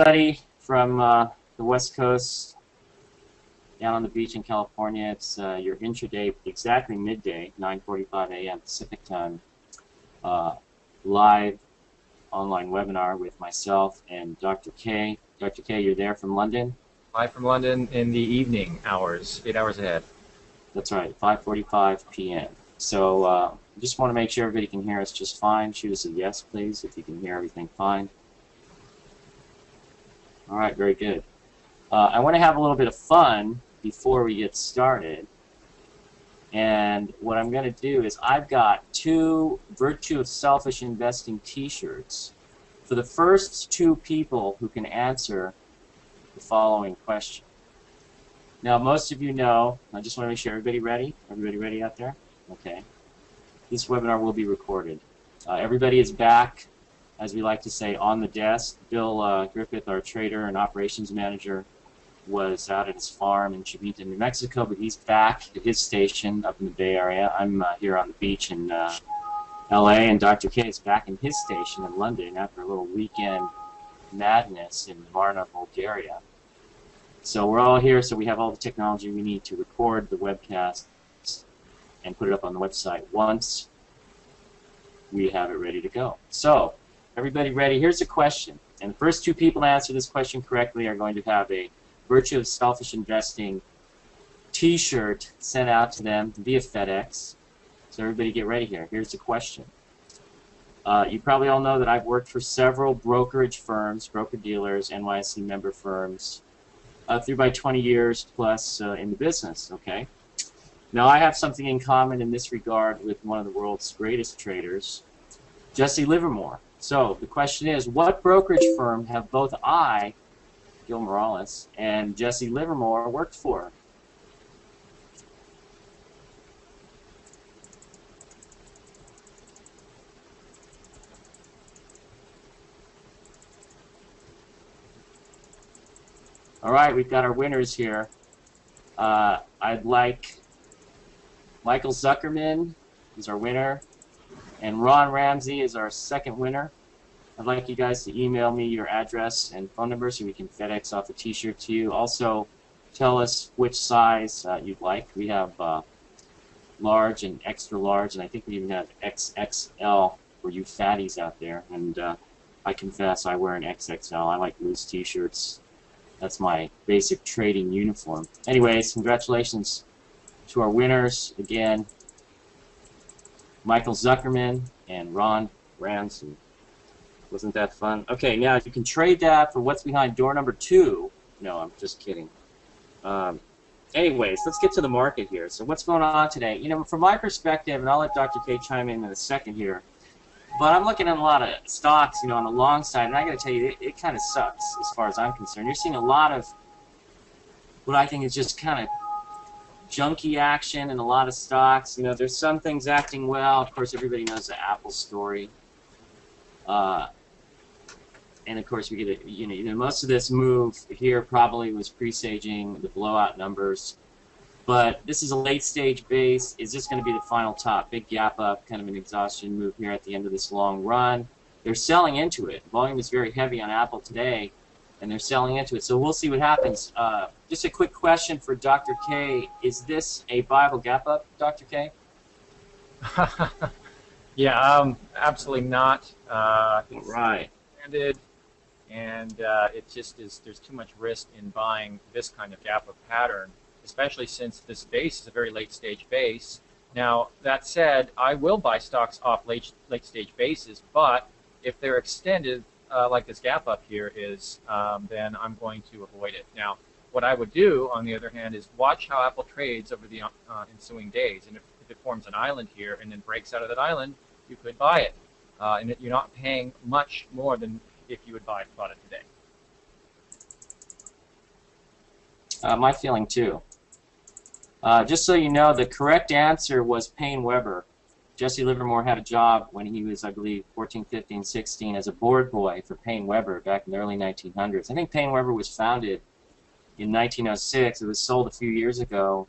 everybody from uh, the West Coast down on the beach in California. It's uh, your intraday, exactly midday, 9:45 a.m. Pacific time, uh, live online webinar with myself and Dr. K. Dr. K, you're there from London. Live from London in the evening hours, eight hours ahead. That's right, 5:45 p.m. So uh, just want to make sure everybody can hear us just fine. Shoot us a yes, please, if you can hear everything fine. All right, very good. Uh, I want to have a little bit of fun before we get started. And what I'm going to do is I've got two Virtue of Selfish Investing t-shirts for the first two people who can answer the following question. Now, most of you know, I just want to make sure everybody ready? Everybody ready out there? Okay. This webinar will be recorded. Uh, everybody is back as we like to say, on the desk. Bill uh, Griffith, our trader and operations manager, was out at his farm in Chivita, New Mexico, but he's back at his station up in the Bay Area. I'm uh, here on the beach in uh, LA, and Dr. K is back in his station in London after a little weekend madness in Varna, Bulgaria. So we're all here, so we have all the technology we need to record the webcast and put it up on the website once we have it ready to go. So Everybody ready? Here's a question. And the first two people to answer this question correctly are going to have a Virtue of Selfish Investing t-shirt sent out to them via FedEx. So everybody get ready here. Here's the question. Uh, you probably all know that I've worked for several brokerage firms, broker-dealers, NYSE member firms, uh, through my 20 years plus uh, in the business, okay? Now I have something in common in this regard with one of the world's greatest traders, Jesse Livermore. So the question is, what brokerage firm have both I, Gil Morales, and Jesse Livermore worked for? All right, we've got our winners here. Uh, I'd like Michael Zuckerman is our winner. And Ron Ramsey is our second winner. I'd like you guys to email me your address and phone number so we can FedEx off a t-shirt to you. Also, tell us which size uh, you'd like. We have uh, large and extra large, and I think we even have XXL for you fatties out there. And uh, I confess, I wear an XXL. I like loose t-shirts. That's my basic trading uniform. Anyways, congratulations to our winners. Again, Michael Zuckerman and Ron Ramsey. Wasn't that fun? Okay, now if you can trade that for what's behind door number two. No, I'm just kidding. Um, anyways, let's get to the market here. So what's going on today? You know, from my perspective, and I'll let Dr. K chime in in a second here, but I'm looking at a lot of stocks, you know, on the long side, and I got to tell you, it, it kind of sucks as far as I'm concerned. You're seeing a lot of what I think is just kind of junky action in a lot of stocks. You know, there's some things acting well. Of course, everybody knows the Apple story. Uh, and of course, we get a, you know, you know, most of this move here probably was presaging the blowout numbers. But this is a late stage base. Is this going to be the final top? Big gap up, kind of an exhaustion move here at the end of this long run. They're selling into it. Volume is very heavy on Apple today and they're selling into it. So we'll see what happens. Uh, just a quick question for Dr. K. Is this a viable gap up, Dr. K? yeah, um, absolutely not. Uh, right. Standard, and uh, it just is. There's too much risk in buying this kind of gap up pattern, especially since this base is a very late stage base. Now that said, I will buy stocks off late late stage bases, but if they're extended uh, like this gap up here is, um, then I'm going to avoid it. Now, what I would do, on the other hand, is watch how Apple trades over the uh, ensuing days. And if, if, it forms an island here and then breaks out of that island, you could buy it. Uh, and you're not paying much more than if you would buy it today. Uh, my feeling too. Uh, just so you know, the correct answer was Paine Webber. Jesse Livermore had a job when he was, I believe, 14, 15, 16 as a board boy for Paine Webber back in the early 1900s. I think Paine Webber was founded in 1906. It was sold a few years ago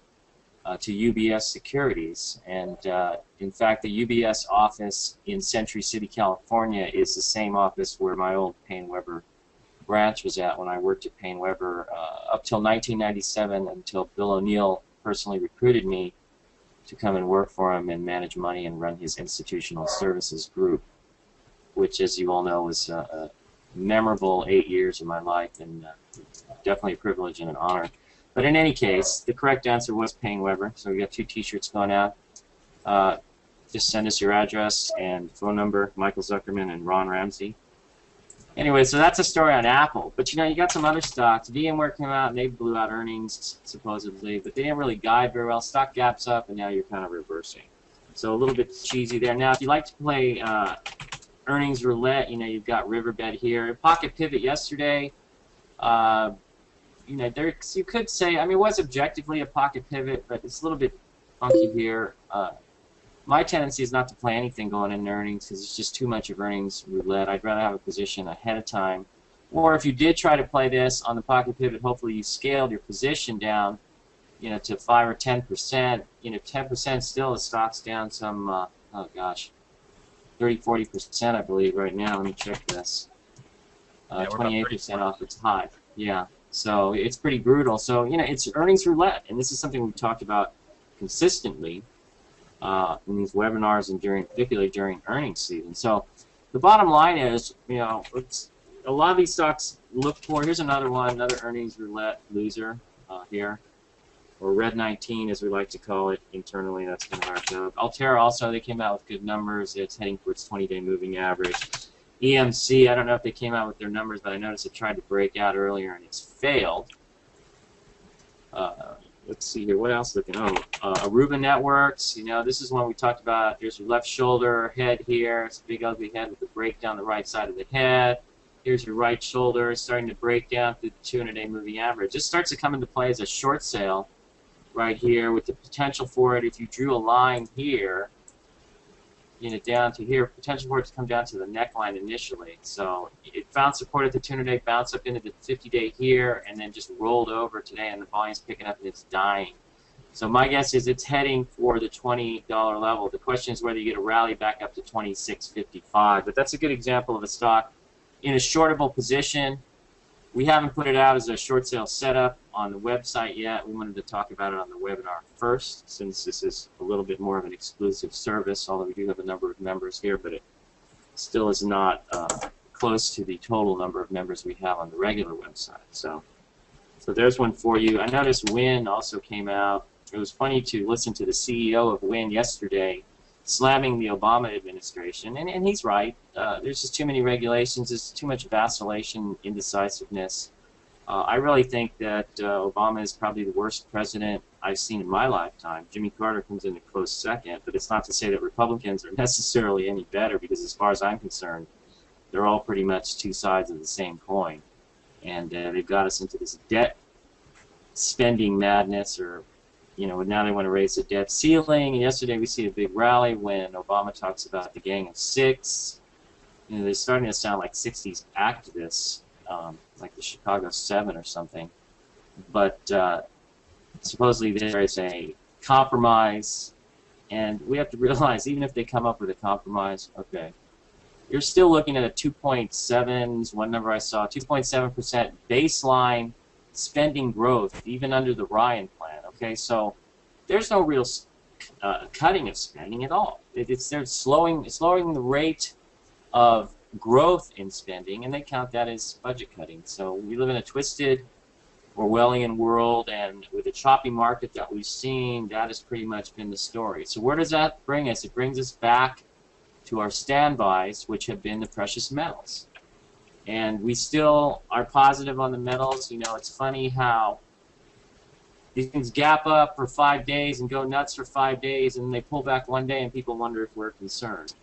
uh, to UBS Securities. And uh, in fact, the UBS office in Century City, California is the same office where my old Paine Webber branch was at when I worked at Paine Webber uh, up till 1997 until Bill O'Neill personally recruited me to come and work for him and manage money and run his institutional services group, which, as you all know, was a, a memorable eight years of my life and uh, definitely a privilege and an honor. But in any case, the correct answer was Paine Webber. So we got two T-shirts going out. Uh, just send us your address and phone number, Michael Zuckerman and Ron Ramsey. Anyway, so that's a story on Apple. But you know, you got some other stocks. VMware came out and they blew out earnings supposedly, but they didn't really guide very well. Stock gaps up, and now you're kind of reversing. So a little bit cheesy there. Now, if you like to play uh, earnings roulette, you know, you've got Riverbed here. Pocket Pivot yesterday. Uh, you know, there you could say, I mean, it was objectively a pocket pivot, but it's a little bit funky here. Uh, my tendency is not to play anything going in earnings because it's just too much of earnings roulette. I'd rather have a position ahead of time. Or if you did try to play this on the pocket pivot, hopefully you scaled your position down, you know, to five or ten percent. You know, ten percent still the stock's down some. Uh, oh gosh, 30, 40 percent, I believe, right now. Let me check this. Uh, 28 percent off its high. Yeah. So it's pretty brutal. So you know, it's earnings roulette, and this is something we've talked about consistently uh, in these webinars and during, particularly during earnings season. So the bottom line is, you know, it's, a lot of these stocks look for. Here's another one, another earnings roulette loser uh, here, or Red 19 as we like to call it internally. That's kind of our job. Altera also they came out with good numbers. It's heading towards 20-day moving average. EMC, I don't know if they came out with their numbers, but I noticed it tried to break out earlier and it's failed. Uh, let's see here. What else looking? Oh, uh, Aruba Networks. You know, this is one we talked about. There's your left shoulder, head here. It's a big ugly head with a break down the right side of the head. Here's your right shoulder starting to break down through the 200-day moving average. This starts to come into play as a short sale right here with the potential for it. If you drew a line here, you know, down to here, potential for it to come down to the neckline initially. So it found support at the 200-day, bounced up into the 50-day here, and then just rolled over today, and the volume's picking up and it's dying. So my guess is it's heading for the $20 level. The question is whether you get a rally back up to 26.55. But that's a good example of a stock in a shortable position we haven't put it out as a short sale setup on the website yet. We wanted to talk about it on the webinar first, since this is a little bit more of an exclusive service, although we do have a number of members here, but it still is not uh, close to the total number of members we have on the regular website. So, so there's one for you. I noticed Wynn also came out. It was funny to listen to the CEO of Wynn yesterday slamming the Obama administration, and, and he's right. Uh, there's just too many regulations. There's too much vacillation, indecisiveness. Uh, I really think that uh, Obama is probably the worst president I've seen in my lifetime. Jimmy Carter comes in a close second, but it's not to say that Republicans are necessarily any better, because as far as I'm concerned, they're all pretty much two sides of the same coin, and uh, they've got us into this debt spending madness or you know, now they want to raise the debt ceiling. And yesterday we see a big rally when Obama talks about the Gang of Six. You know, they're starting to sound like 60s activists, um, like the Chicago Seven or something. But uh, supposedly there is a compromise, and we have to realize even if they come up with a compromise, okay, you're still looking at a 2.7 is one number I saw, 2.7% baseline spending growth, even under the Ryan plan. Okay, so there's no real uh, cutting of spending at all. It, it's they're slowing slowing the rate of growth in spending, and they count that as budget cutting. So we live in a twisted Orwellian world, and with the choppy market that we've seen, that has pretty much been the story. So where does that bring us? It brings us back to our standbys, which have been the precious metals. And we still are positive on the metals. You know, it's funny how these things gap up for five days and go nuts for five days, and then they pull back one day, and people wonder if we're concerned.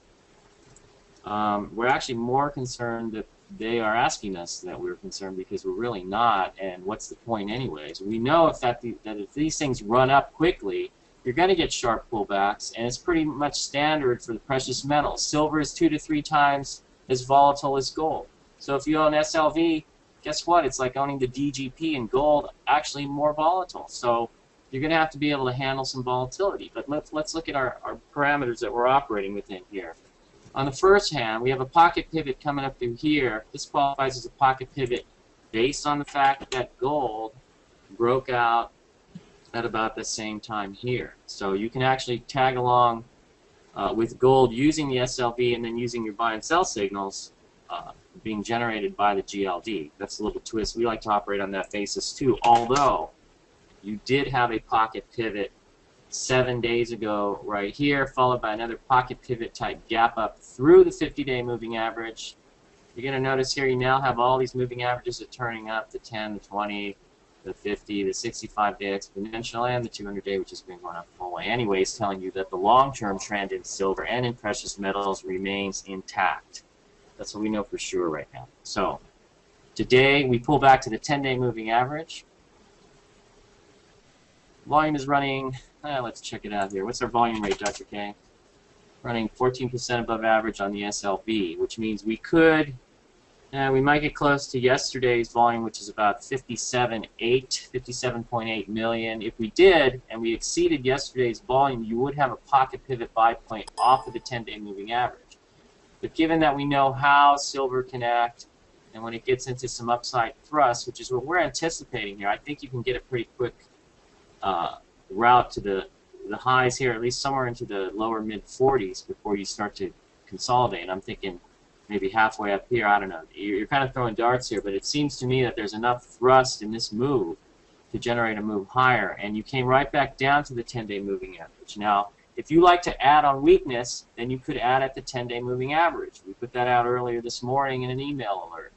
Um, we're actually more concerned that they are asking us that we're concerned because we're really not, and what's the point anyways? We know if that, the, that if these things run up quickly, you're going to get sharp pullbacks, and it's pretty much standard for the precious metals. Silver is two to three times as volatile as gold. So if you own SLV, guess what? It's like owning the DGP and gold, actually more volatile. So you're going to have to be able to handle some volatility. But let's, let's look at our, our parameters that we're operating within here. On the first hand, we have a pocket pivot coming up through here. This qualifies as a pocket pivot based on the fact that gold broke out at about the same time here. So you can actually tag along uh, with gold using the SLV and then using your buy and sell signals uh, being generated by the GLD. That's a little twist. We like to operate on that basis too, although you did have a pocket pivot seven days ago right here, followed by another pocket pivot type gap up through the 50-day moving average. You're going to notice here you now have all these moving averages are turning up, the 10, the 20, the 50, the 65-day exponential, and the 200-day, which has been going up full way anyways, telling you that the long-term trend in silver and in precious metals remains intact. That's what we know for sure right now. So today we pull back to the 10-day moving average. Volume is running, eh, let's check it out here. What's our volume rate, Dr. K? Running 14% above average on the SLV, which means we could, uh, we might get close to yesterday's volume, which is about 57.8, 57.8 million. If we did, and we exceeded yesterday's volume, you would have a pocket pivot buy point off of the 10-day moving average. But given that we know how silver can act, and when it gets into some upside thrust, which is what we're anticipating here, I think you can get a pretty quick uh, route to the the highs here, at least somewhere into the lower mid 40s before you start to consolidate. I'm thinking maybe halfway up here. I don't know. You're, kind of throwing darts here, but it seems to me that there's enough thrust in this move to generate a move higher, and you came right back down to the 10-day moving average. Now, if you like to add on weakness, then you could add at the 10-day moving average. We put that out earlier this morning in an email alert.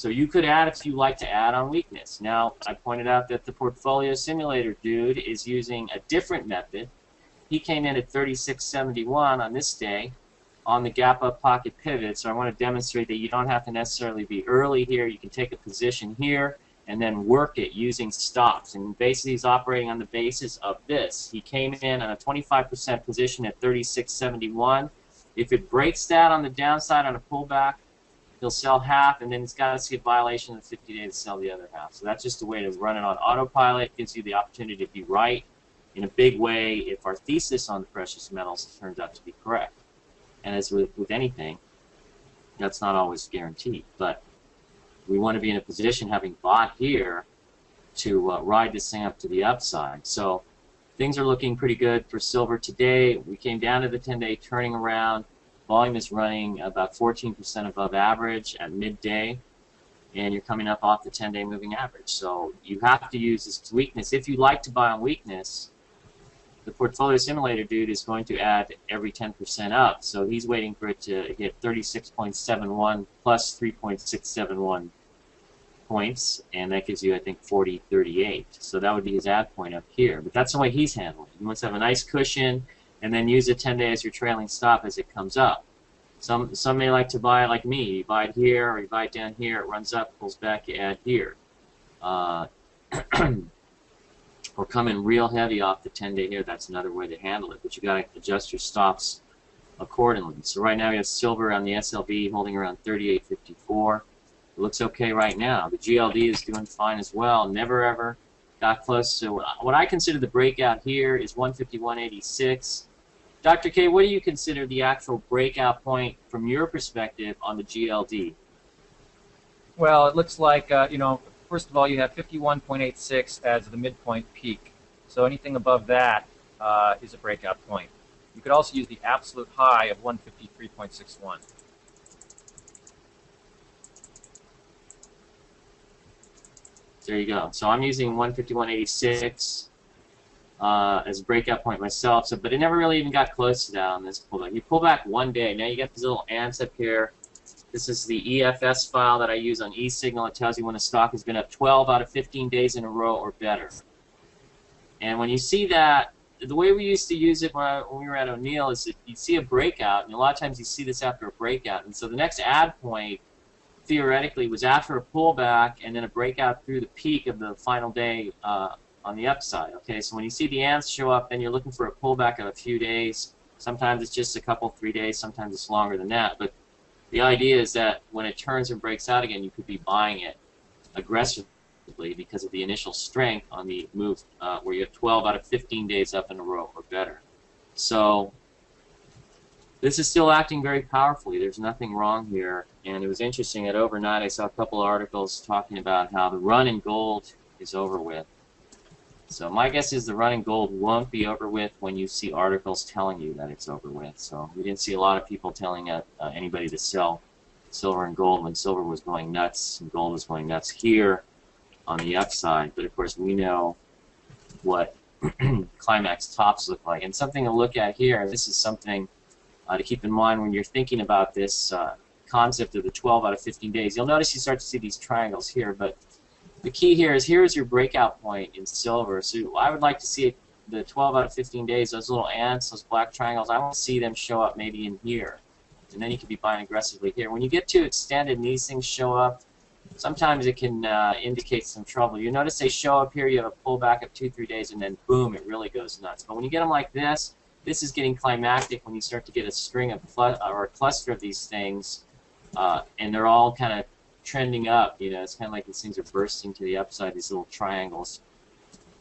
So you could add if you like to add on weakness. Now, I pointed out that the portfolio simulator dude is using a different method. He came in at 36.71 on this day on the gap up pocket pivot. So I want to demonstrate that you don't have to necessarily be early here. You can take a position here and then work it using stops. And basically he's operating on the basis of this. He came in on a 25% position at 36.71. If it breaks that on the downside on a pullback, he'll sell half, and then he's got to see a violation of the 50 days to sell the other half. So that's just a way to run it on autopilot. Gives you the opportunity to be right in a big way if our thesis on the precious metals turns out to be correct. And as with, with anything, that's not always guaranteed. But we want to be in a position, having bought here, to uh, ride this thing up to the upside. So things are looking pretty good for silver today. We came down to the 10-day turning around. Volume is running about 14% above average at midday, and you're coming up off the 10-day moving average. So you have to use this weakness. If you like to buy on weakness, the portfolio simulator dude is going to add every 10% up. So he's waiting for it to hit 36.71 plus 3.671 points, and that gives you, I think, 40.38. So that would be his add point up here. But that's the way he's handling. He wants to have a nice cushion and then use a 10 day as your trailing stop as it comes up. Some some may like to buy it like me. You buy it here, or you buy it down here. It runs up, pulls back, you add here. Uh, or come in real heavy off the 10 day here. That's another way to handle it. But you got to adjust your stops accordingly. So right now we have silver on the SLV holding around 38.54. It looks okay right now. The GLD is doing fine as well. Never ever got close to what I consider the breakout here is 151.86. Dr. K, what do you consider the actual breakout point from your perspective on the GLD? Well, it looks like, uh, you know, first of all, you have 51.86 as the midpoint peak. So anything above that uh, is a breakout point. You could also use the absolute high of 153.61. There you go. So I'm using 151.86 uh, as a breakout point myself. So, but it never really even got close to that on this pullback. You pull back one day. Now you got these little ants up here. This is the EFS file that I use on eSignal. It tells you when a stock has been up 12 out of 15 days in a row or better. And when you see that, the way we used to use it when, I, when we were at O'Neill is that you see a breakout, and a lot of times you see this after a breakout. And so the next add point, theoretically, was after a pullback and then a breakout through the peak of the final day uh, on the upside. Okay, so when you see the ants show up, then you're looking for a pullback of a few days. Sometimes it's just a couple, three days. Sometimes it's longer than that. But the idea is that when it turns and breaks out again, you could be buying it aggressively because of the initial strength on the move uh, where you have 12 out of 15 days up in a row or better. So this is still acting very powerfully. There's nothing wrong here. And it was interesting that overnight I saw a couple articles talking about how the run in gold is over with. So my guess is the run in gold won't be over with when you see articles telling you that it's over with. So we didn't see a lot of people telling uh, uh, anybody to sell silver and gold when silver was going nuts and gold was going nuts here on the upside. But of course we know what climax tops look like. And something to look at here, this is something uh, to keep in mind when you're thinking about this uh, concept of the 12 out of 15 days. You'll notice you start to see these triangles here, but the key here is here is your breakout point in silver. So I would like to see the 12 out of 15 days, those little ants, those black triangles, I want to see them show up maybe in here. And then you can be buying aggressively here. When you get too extended and these things show up, sometimes it can uh, indicate some trouble. You notice they show up here, you have a pullback of two, three days, and then boom, it really goes nuts. But when you get them like this, this is getting climactic when you start to get a string of or a cluster of these things, uh, and they're all kind of trending up. You know, it's kind of like these things are bursting to the upside. These little triangles.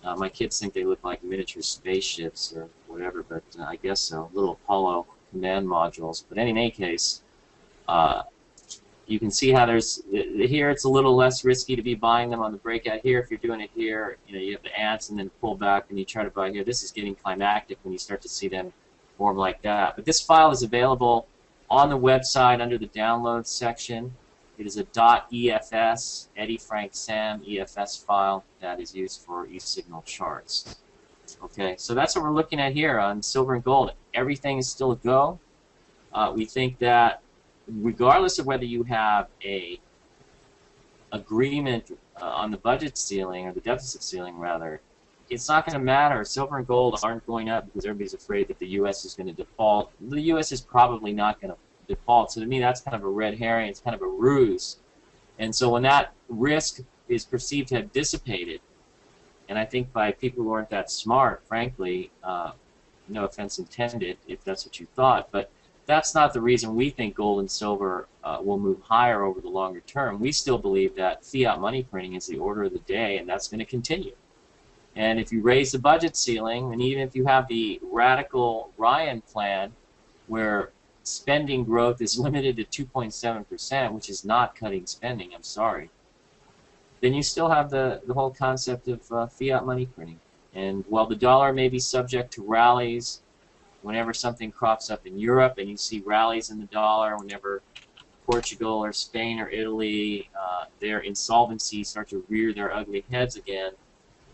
Uh, my kids think they look like miniature spaceships or whatever, but uh, I guess so. Little Apollo command modules. But in any case, uh, you can see how there's here it's a little less risky to be buying them on the breakout here if you're doing it here you know you have the ants and then pull back and you try to buy here this is getting climactic when you start to see them form like that but this file is available on the website under the download section it is a .efs Eddie Frank Sam EFS file that is used for e-signal charts okay so that's what we're looking at here on silver and gold everything is still a go uh, we think that regardless of whether you have a agreement uh, on the budget ceiling or the deficit ceiling rather, it's not going to matter. Silver and gold aren't going up because everybody's afraid that the U.S. is going to default. The U.S. is probably not going to default. So to me, that's kind of a red herring. It's kind of a ruse. And so when that risk is perceived to have dissipated, and I think by people who aren't that smart, frankly, uh, no offense intended if that's what you thought, but that's not the reason we think gold and silver uh, will move higher over the longer term. We still believe that fiat money printing is the order of the day, and that's going to continue. And if you raise the budget ceiling, and even if you have the radical Ryan plan, where spending growth is limited to 2.7%, which is not cutting spending, I'm sorry, then you still have the, the whole concept of uh, fiat money printing. And while the dollar may be subject to rallies, whenever something crops up in Europe and you see rallies in the dollar, whenever Portugal or Spain or Italy, uh, their insolvencies start to rear their ugly heads again,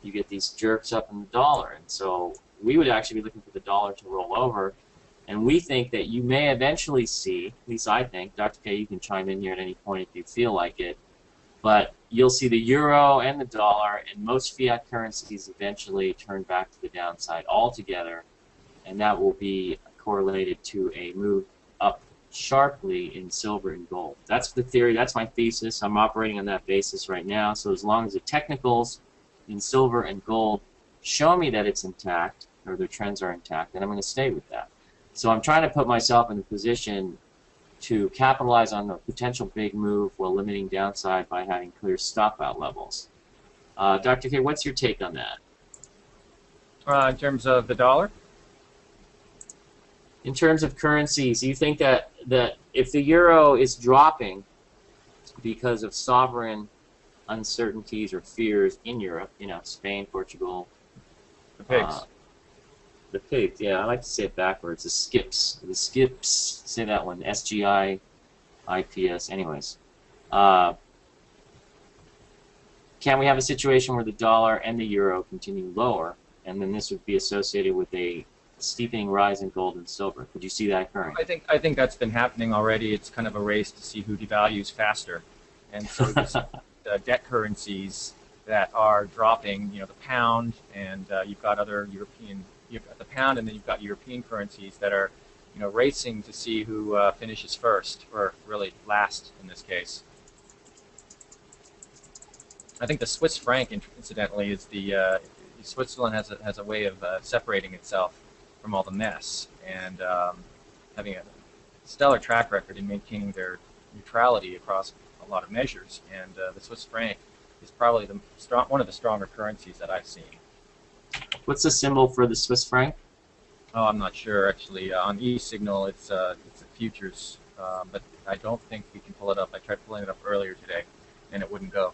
you get these jerks up in the dollar. And so we would actually be looking for the dollar to roll over. And we think that you may eventually see, at least I think, Dr. K, you can chime in here at any point if you feel like it, but you'll see the euro and the dollar and most fiat currencies eventually turn back to the downside altogether and that will be correlated to a move up sharply in silver and gold. That's the theory, that's my thesis. I'm operating on that basis right now. So as long as the technicals in silver and gold show me that it's intact, or the trends are intact, then I'm going to stay with that. So I'm trying to put myself in a position to capitalize on the potential big move while limiting downside by having clear stop out levels. Uh, Dr. K, what's your take on that? Uh, in terms of the dollar? in terms of currencies, you think that, that if the euro is dropping because of sovereign uncertainties or fears in Europe, you know, Spain, Portugal, the pigs. Uh, the pigs, yeah, I like to say it backwards. The skips, the skips. Say that one. S G I, I P S. Anyways, uh, can we have a situation where the dollar and the euro continue lower, and then this would be associated with a steepening rise in gold and silver. Could you see that occurring? I think I think that's been happening already. It's kind of a race to see who devalues faster, and so the debt currencies that are dropping. You know, the pound, and uh, you've got other European. You've got the pound, and then you've got European currencies that are, you know, racing to see who uh, finishes first, or really last in this case. I think the Swiss franc, incidentally, is the uh, Switzerland has a, has a way of uh, separating itself from all the mess and um, having a stellar track record in maintaining their neutrality across a lot of measures. And uh, the Swiss franc is probably the strong, one of the stronger currencies that I've seen. What's the symbol for the Swiss franc? Oh, I'm not sure actually. Uh, on e-signal, it's uh, it's a futures, uh, but I don't think we can pull it up. I tried pulling it up earlier today, and it wouldn't go.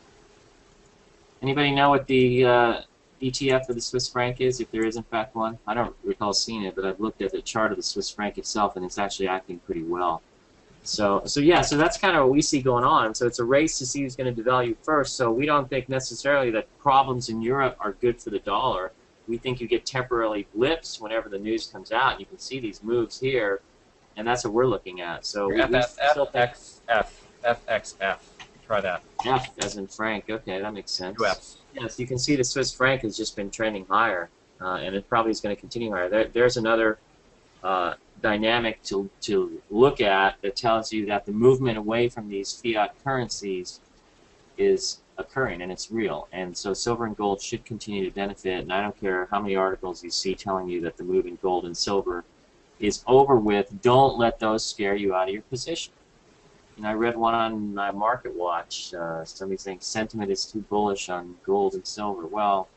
Anybody know what the uh, ETF for the Swiss franc is, if there is in fact one? I don't recall seeing it, but I've looked at the chart of the Swiss franc itself, and it's actually acting pretty well. So, so yeah, so that's kind of what we see going on. So it's a race to see who's going to devalue first. So we don't think necessarily that problems in Europe are good for the dollar. We think you get temporarily blips whenever the news comes out. You can see these moves here, and that's what we're looking at. So we, we still FXF, FXF. Try that. F as in Frank. Okay, that makes sense. Yes, you can see the Swiss franc has just been trending higher, uh, and it probably is going to continue higher. There, there's another uh, dynamic to, to look at that tells you that the movement away from these fiat currencies is occurring and it's real. And so silver and gold should continue to benefit. And I don't care how many articles you see telling you that the move in gold and silver is over with. Don't let those scare you out of your position. And I read one on my Market Watch. Uh, somebody saying sentiment is too bullish on gold and silver. Well,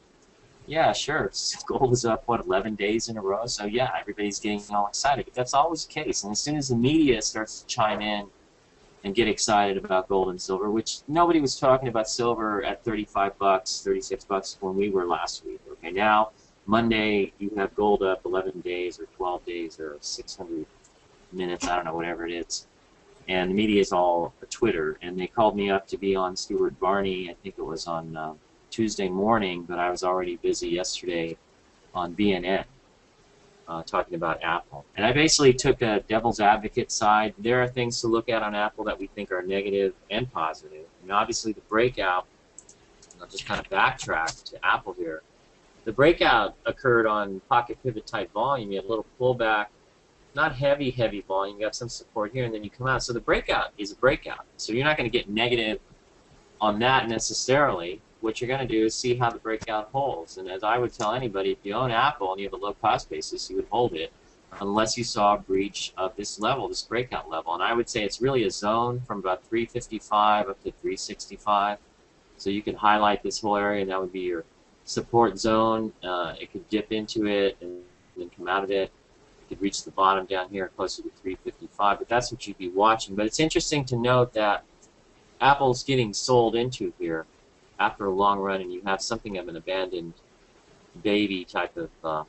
yeah, sure. Gold was up what 11 days in a row, so yeah, everybody's getting all excited. But that's always the case. And as soon as the media starts to chime in and get excited about gold and silver, which nobody was talking about silver at 35 bucks, 36 bucks when we were last week. Okay, now Monday you have gold up 11 days or 12 days or 600 minutes, I don't know, whatever it is. And the media is all Twitter, and they called me up to be on Stuart Varney. I think it was on uh, Tuesday morning, but I was already busy yesterday on BNN uh, talking about Apple. And I basically took a devil's advocate side. There are things to look at on Apple that we think are negative and positive. And obviously the breakout, I'll just kind of backtrack to Apple here. The breakout occurred on pocket pivot type volume. You had a little pullback, not heavy, heavy volume. You got some support here, and then you come out. So the breakout is a breakout. So you're not going to get negative on that necessarily what you're going to do is see how the breakout holds. And as I would tell anybody, if you own Apple and you have a low cost basis, you would hold it unless you saw a breach of this level, this breakout level. And I would say it's really a zone from about 355 up to 365. So you could highlight this whole area, and that would be your support zone. Uh, it could dip into it and then come out of it. It could reach the bottom down here closer to 355, but that's what you'd be watching. But it's interesting to note that Apple's getting sold into here after a long run and you have something of an abandoned baby type of uh,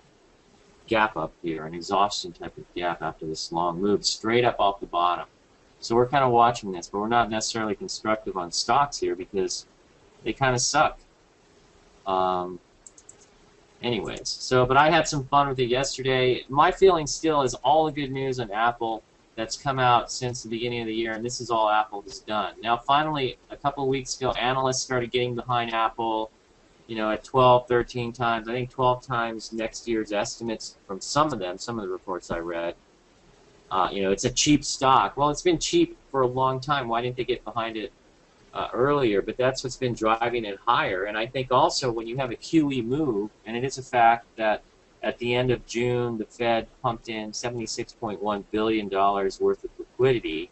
gap up here, an exhaustion type of gap after this long move, straight up off the bottom. So we're kind of watching this, but we're not necessarily constructive on stocks here because they kind of suck. Um, anyways, so, but I had some fun with it yesterday. My feeling still is all the good news on Apple that's come out since the beginning of the year, and this is all Apple has done. Now, finally, a couple of weeks ago, analysts started getting behind Apple, you know, at 12, 13 times, I think 12 times next year's estimates from some of them, some of the reports I read. Uh, you know, it's a cheap stock. Well, it's been cheap for a long time. Why didn't they get behind it uh, earlier? But that's what's been driving it higher. And I think also when you have a QE move, and it is a fact that at the end of June, the Fed pumped in $76.1 billion worth of liquidity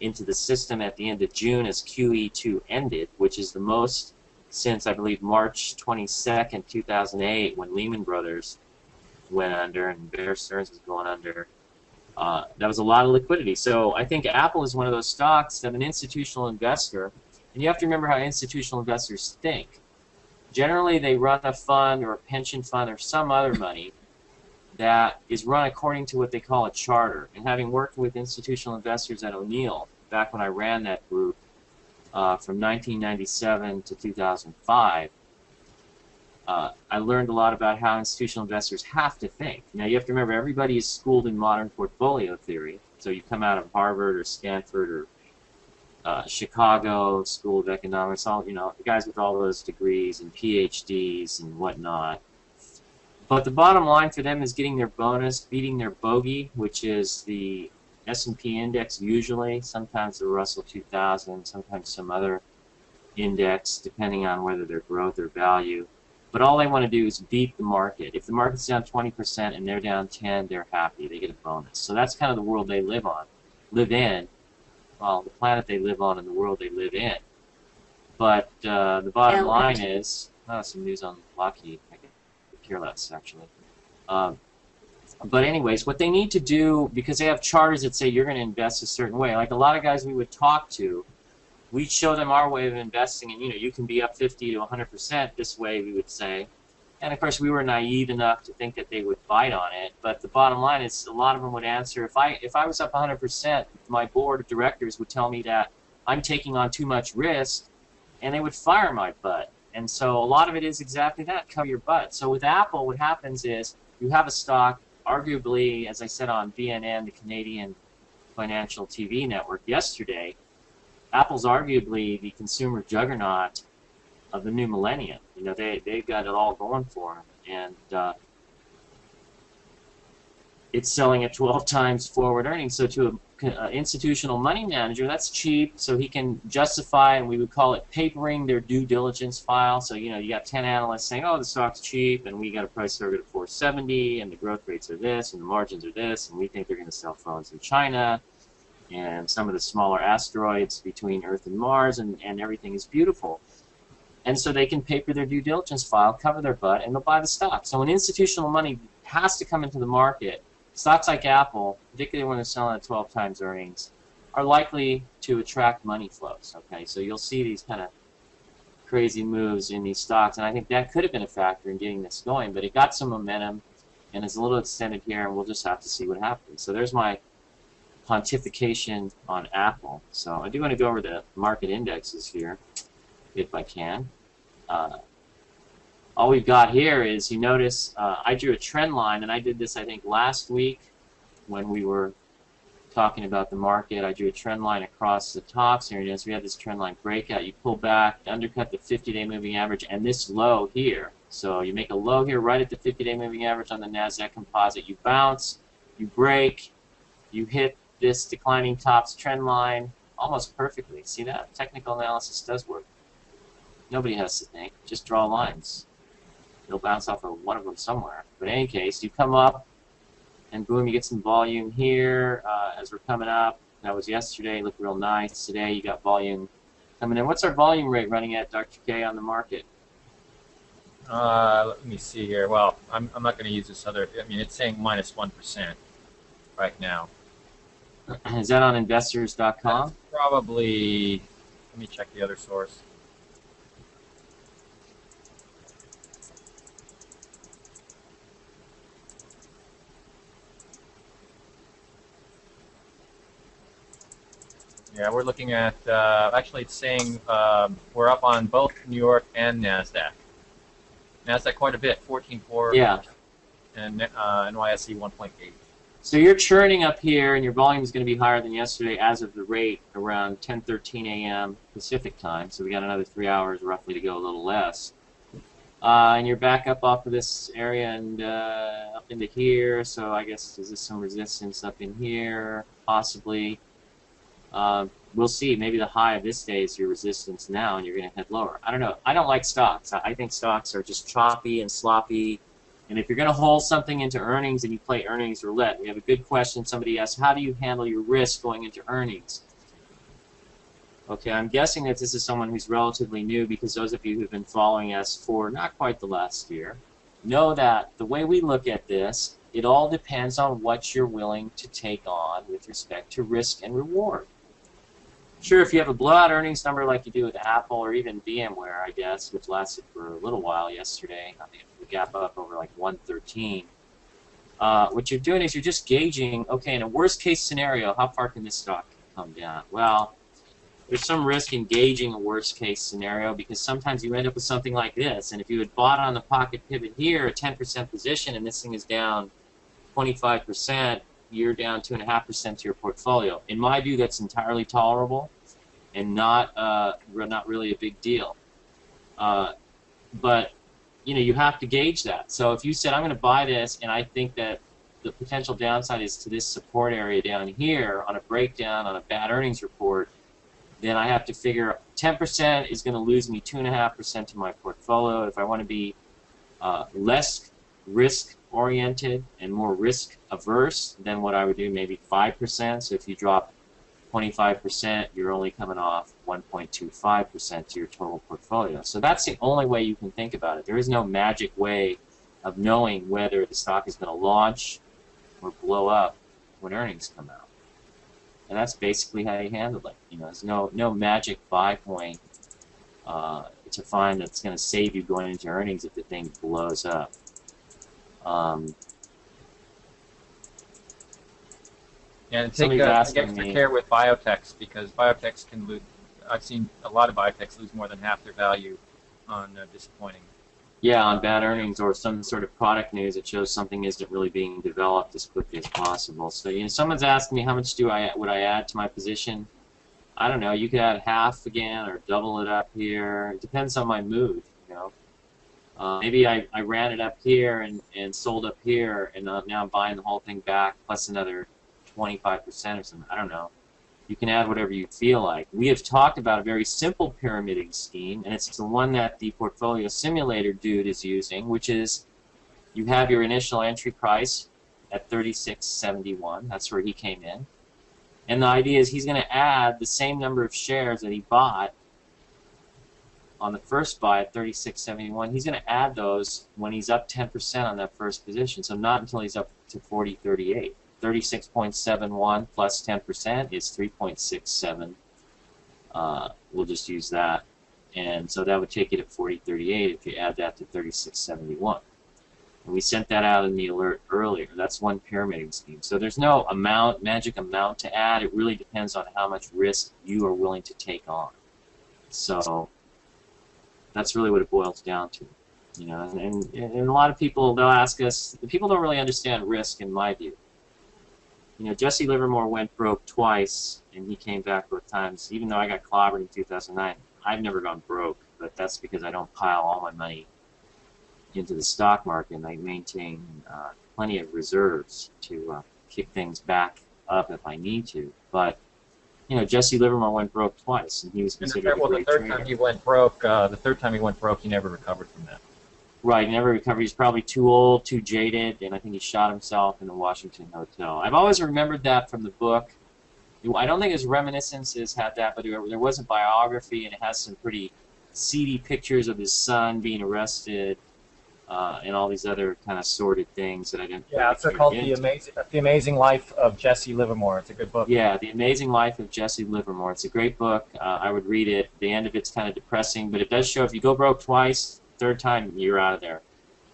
into the system at the end of June as QE2 ended, which is the most since, I believe, March 22nd, 2008, when Lehman Brothers went under and Bear Stearns was going under. Uh, that was a lot of liquidity. So I think Apple is one of those stocks that an institutional investor, and you have to remember how institutional investors think generally they run a fund or a pension fund or some other money that is run according to what they call a charter. And having worked with institutional investors at O'Neill back when I ran that group uh, from 1997 to 2005, uh, I learned a lot about how institutional investors have to think. Now you have to remember everybody is schooled in modern portfolio theory. So you come out of Harvard or Stanford or uh, Chicago School of Economics, all you know, guys with all those degrees and PhDs and whatnot. But the bottom line for them is getting their bonus, beating their bogey, which is the S&P index usually, sometimes the Russell 2000, sometimes some other index, depending on whether they're growth or value. But all they want to do is beat the market. If the market's down 20% and they're down 10, they're happy. They get a bonus. So that's kind of the world they live on, live in well, the planet they live on and the world they live in. But uh, the bottom line is, oh, some news on Lockheed. I could care less, actually. Um, but anyways, what they need to do because they have charters that say you're going to invest a certain way. Like a lot of guys we would talk to, we'd show them our way of investing, and you know you can be up 50 to 100 percent this way. We would say, and of course we were naive enough to think that they would bite on it. But the bottom line is, a lot of them would answer if I if I was up 100 percent, my board of directors would tell me that I'm taking on too much risk, and they would fire my butt. And so a lot of it is exactly that, cover your butt. So with Apple, what happens is you have a stock arguably, as I said on BNN, the Canadian financial TV network yesterday, Apple's arguably the consumer juggernaut of the new millennium. You know, they they've got it all going for them, and uh, it's selling at 12 times forward earnings. So to uh, institutional money manager, that's cheap, so he can justify, and we would call it papering their due diligence file. So you know, you got 10 analysts saying, "Oh, the stock's cheap, and we got a price target of 470, and the growth rates are this, and the margins are this, and we think they're going to sell phones in China, and some of the smaller asteroids between Earth and Mars, and, and everything is beautiful." And so they can paper their due diligence file, cover their butt, and they'll buy the stock. So when institutional money has to come into the market Stocks like Apple, particularly when they're selling at 12 times earnings, are likely to attract money flows. Okay, so you'll see these kind of crazy moves in these stocks, and I think that could have been a factor in getting this going. But it got some momentum, and it's a little extended here, and we'll just have to see what happens. So there's my pontification on Apple. So I do want to go over the market indexes here, if I can. Uh, all we've got here is you notice uh, I drew a trend line, and I did this I think last week when we were talking about the market. I drew a trend line across the tops here. Yes, we have this trend line breakout. You pull back, undercut the 50-day moving average, and this low here. So you make a low here right at the 50-day moving average on the Nasdaq Composite. You bounce, you break, you hit this declining tops trend line almost perfectly. See that? Technical analysis does work. Nobody has to think. Just draw lines it'll bounce off of one of them somewhere. But in any case, you come up, and boom, you get some volume here uh, as we're coming up. That was yesterday, looked real nice. Today you got volume coming in. What's our volume rate running at, Dr. K, on the market? Uh, let me see here. Well, I'm, I'm not going to use this other. I mean, it's saying minus minus one percent right now. Is that on investors.com? That's probably. Let me check the other source. Yeah, we're looking at uh, actually it's saying um, we're up on both New York and Nasdaq. Nasdaq quite a bit, 14.4. Yeah. And uh, NYSE 1.8. So you're churning up here, and your volume is going to be higher than yesterday as of the rate around 10:13 a.m. Pacific time. So we got another three hours roughly to go, a little less. Uh, and you're back up off of this area and uh, up into here. So I guess is this some resistance up in here, possibly. Uh, we'll see. Maybe the high of this day is your resistance now, and you're going to head lower. I don't know. I don't like stocks. I think stocks are just choppy and sloppy. And if you're going to hold something into earnings and you play earnings roulette, we have a good question. Somebody asked, how do you handle your risk going into earnings? Okay, I'm guessing that this is someone who's relatively new because those of you who've been following us for not quite the last year know that the way we look at this, it all depends on what you're willing to take on with respect to risk and reward. Sure, if you have a blowout earnings number like you do with Apple or even VMware, I guess, which lasted for a little while yesterday, I mean, the gap up over like 113. Uh, what you're doing is you're just gauging, okay, in a worst case scenario, how far can this stock come down? Well, there's some risk in gauging a worst case scenario because sometimes you end up with something like this. And if you had bought on the pocket pivot here, a 10% position, and this thing is down 25%, you're down 2.5% to your portfolio. In my view, that's entirely tolerable and not, uh, not really a big deal. Uh, but, you know, you have to gauge that. So if you said, I'm going to buy this and I think that the potential downside is to this support area down here on a breakdown on a bad earnings report, then I have to figure 10% is going to lose me 2.5% to my portfolio. If I want to be uh, less risk oriented and more risk averse than what I would do, maybe 5%. So if you drop 25%, you're only coming off 1.25% to your total portfolio. So that's the only way you can think about it. There is no magic way of knowing whether the stock is going to launch or blow up when earnings come out. And that's basically how you handle it. You know, there's no no magic buy point uh, to find that's going to save you going into earnings if the thing blows up. Um, Yeah, and take, uh, take extra me- care with biotechs because biotechs can lose. I've seen a lot of biotechs lose more than half their value on uh, disappointing. yeah, on bad earnings or some sort of product news that shows something isn't really being developed as quickly as possible. So, you know, someone's asking me how much do I would I add to my position? I don't know. You could add half again or double it up here. It depends on my mood. You know, uh, maybe I, I ran it up here and, and sold up here, and uh, now I'm buying the whole thing back plus another 25% or something. I don't know. You can add whatever you feel like. We have talked about a very simple pyramiding scheme, and it's the one that the portfolio simulator dude is using, which is you have your initial entry price at 36.71. That's where he came in. And the idea is he's going to add the same number of shares that he bought on the first buy at 36.71. He's going to add those when he's up 10% on that first position. So not until he's up to 40.38. 36.71 plus 10% is 3.67. Uh, we'll just use that. And so that would take you to 40.38 if you add that to 36.71. And we sent that out in the alert earlier. That's one pyramiding scheme. So there's no amount, magic amount to add. It really depends on how much risk you are willing to take on. So that's really what it boils down to. You know, and, and, and a lot of people they'll ask us. People don't really understand risk, in my view. You know, Jesse Livermore went broke twice, and he came back both times. Even though I got clobbered in 2009, I've never gone broke, but that's because I don't pile all my money into the stock market. And I maintain uh, plenty of reserves to uh, kick things back up if I need to. But you know, Jesse Livermore went broke twice, and he was And the considered third, well, the third trader. time he went broke, uh, the third time he went broke, he never recovered from that. Right, he never recovered. He's probably too old, too jaded, and I think he shot himself in the Washington hotel. I've always remembered that from the book. I don't think his reminiscences had that, but there there was a biography, and it has some pretty seedy pictures of his son being arrested, uh, and all these other kind of sordid things that I didn't. Yeah, it's called the amazing, the amazing life of Jesse Livermore. It's a good book. Yeah, The Amazing Life of Jesse Livermore. It's a great book. Uh, I would read it. The end of it's kind of depressing, but it does show if you go broke twice, third time you're out of there.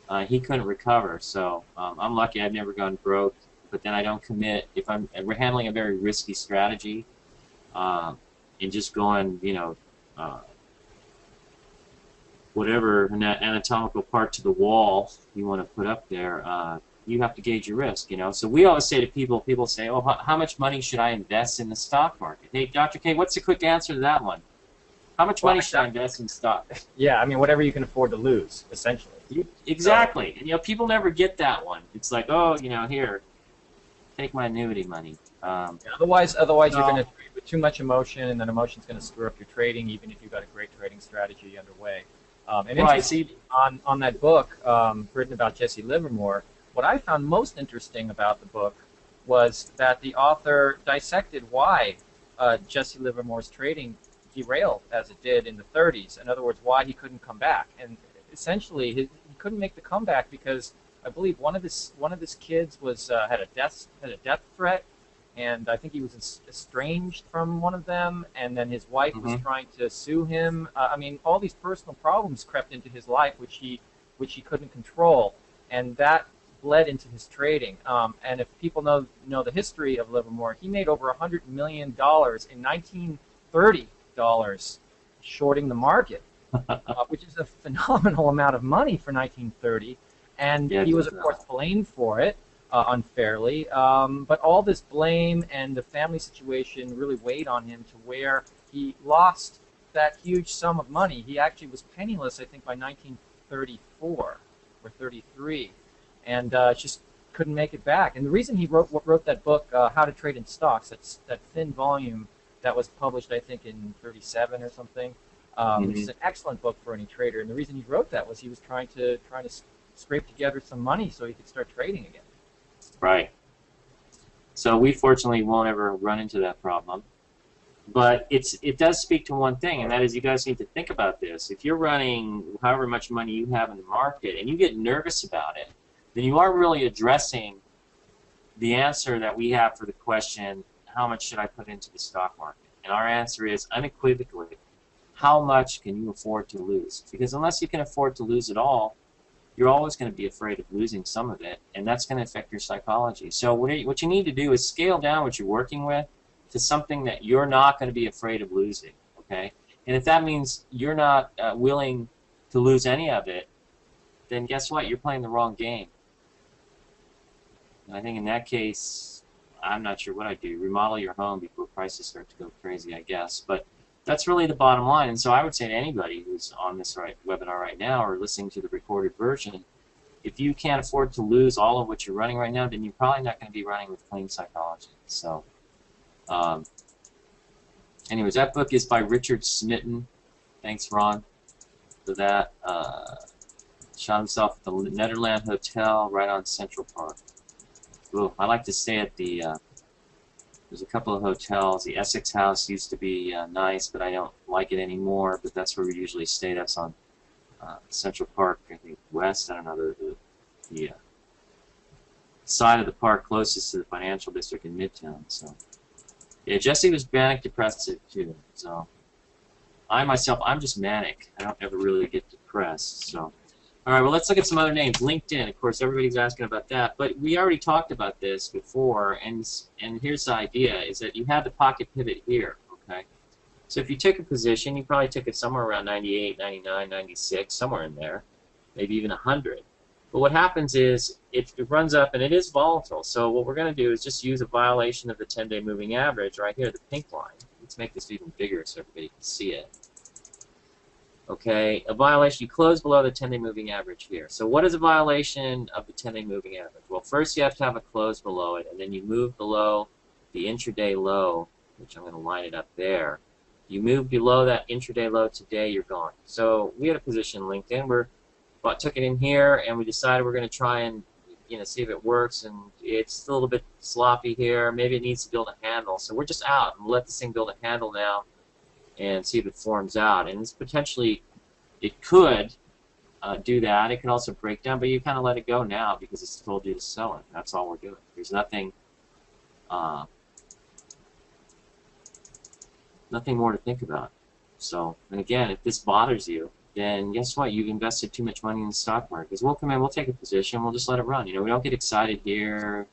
Uh, he couldn't recover, so um, I'm lucky I've never gone broke. But then I don't commit if I'm we're handling a very risky strategy, uh, and just going, you know, uh, whatever anatomical part to the wall you want to put up there. Uh, you have to gauge your risk, you know. So we always say to people, people say, "Oh, how, much money should I invest in the stock market?" Hey, Dr. K, what's the quick answer to that one? How much Well, money should I invest in stock? Yeah, I mean, whatever you can afford to lose, essentially. You- exactly. And, you know, people never get that one. It's like, oh, you know, here, take my annuity money. Um, Yeah, otherwise, otherwise you're going to trade with too much emotion, and then emotion's going to screw up your trading, even if you've got a great trading strategy underway. Um, and right. interesting- on on that book um, written about Jesse Livermore, what I found most interesting about the book was that the author dissected why uh, Jesse Livermore's trading derailed as it did in the 30s. In other words, why he couldn't come back, and essentially he, he couldn't make the comeback because I believe one of his one of his kids was uh, had a death had a death threat, and I think he was estranged from one of them, and then his wife was Mhm. trying to sue him. Uh, I mean, all these personal problems crept into his life, which he which he couldn't control, and that bled into his trading. Um, and if people know know the history of Livermore, he made over a hundred million dollars in 1930 dollars shorting the market, uh, which is a phenomenal amount of money for 1930. And Yeah, he was, of course, blamed for it uh, unfairly. Um, but all this blame and the family situation really weighed on him to where he lost that huge sum of money. He actually was penniless, I think, by 1934 or 33, and uh, just couldn't make it back. And the reason he wrote wrote that book, uh, How to Trade in Stocks, that's that thin volume that was published, I think, in 37 or something, um, which is an excellent book for any trader. And the reason he wrote that was he was trying to trying to scrape together some money so he could start trading again. Right. So we fortunately won't ever run into that problem. But it's it does speak to one thing, and that is you guys need to think about this. If you're running however much money you have in the market and you get nervous about it, then you are really addressing the answer that we have for the question, how much should I put into the stock market? And our answer is unequivocally, how much can you afford to lose? Because unless you can afford to lose it all, you're always going to be afraid of losing some of it, and that's going to affect your psychology. So what you, what you need to do is scale down what you're working with to something that you're not going to be afraid of losing, okay? And if that means you're not uh, willing to lose any of it, then guess what? You're playing the wrong game. I think in that case, I'm not sure what I'd do. Remodel your home before prices start to go crazy, I guess. But that's really the bottom line. And so I would say to anybody who's on this right, webinar right now or listening to the recorded version, if you can't afford to lose all of what you're running right now, then you're probably not going to be running with clean psychology. So, um, anyways, that book is by Richard Smitten. Thanks, Ron, for that. Uh, shot himself at the Netherland Hotel right on Central Park. Ooh, I like to stay at the uh, there's a couple of hotels. The Essex House used to be uh, nice, but I don't like it anymore. But that's where we usually stay. That's on uh, Central Park, I think West. I don't know the the, the uh, side of the park closest to the financial district in Midtown. So yeah, Jesse was manic depressive too. So I myself, I'm just manic. I don't ever really get depressed. So. All right, well, let's look at some other names. LinkedIn, of course, everybody's asking about that, but we already talked about this before, and and here's the idea, is that you have the pocket pivot here, okay? So if you took a position, you probably took it somewhere around 98, 99, 96, somewhere in there, maybe even 100. But what happens is it, it runs up, and it is volatile, so what we're going to do is just use a violation of the 10-day moving average right here, the pink line. Let's make this even bigger so everybody can see it. Okay, a violation, you close below the 10-day moving average here. So what is a violation of the 10-day moving average? Well, first you have to have a close below it, and then you move below the intraday low, which I'm going to line it up there. You move below that intraday low today, you're gone. So we had a position in LinkedIn where but took it in here, and we decided we're going to try and you know see if it works, and it's a little bit sloppy here. Maybe it needs to build a handle. So we're just out and let this thing build a handle now and see if it forms out. And it's potentially, it could uh, do that. It could also break down, but you kind of let it go now because it's told you to sell it. That's all we're doing. There's nothing, uh, nothing more to think about. So, and again, if this bothers you, then guess what? You've invested too much money in the stock market. Because we'll come in, we'll take a position, we'll just let it run. You know, we don't get excited here.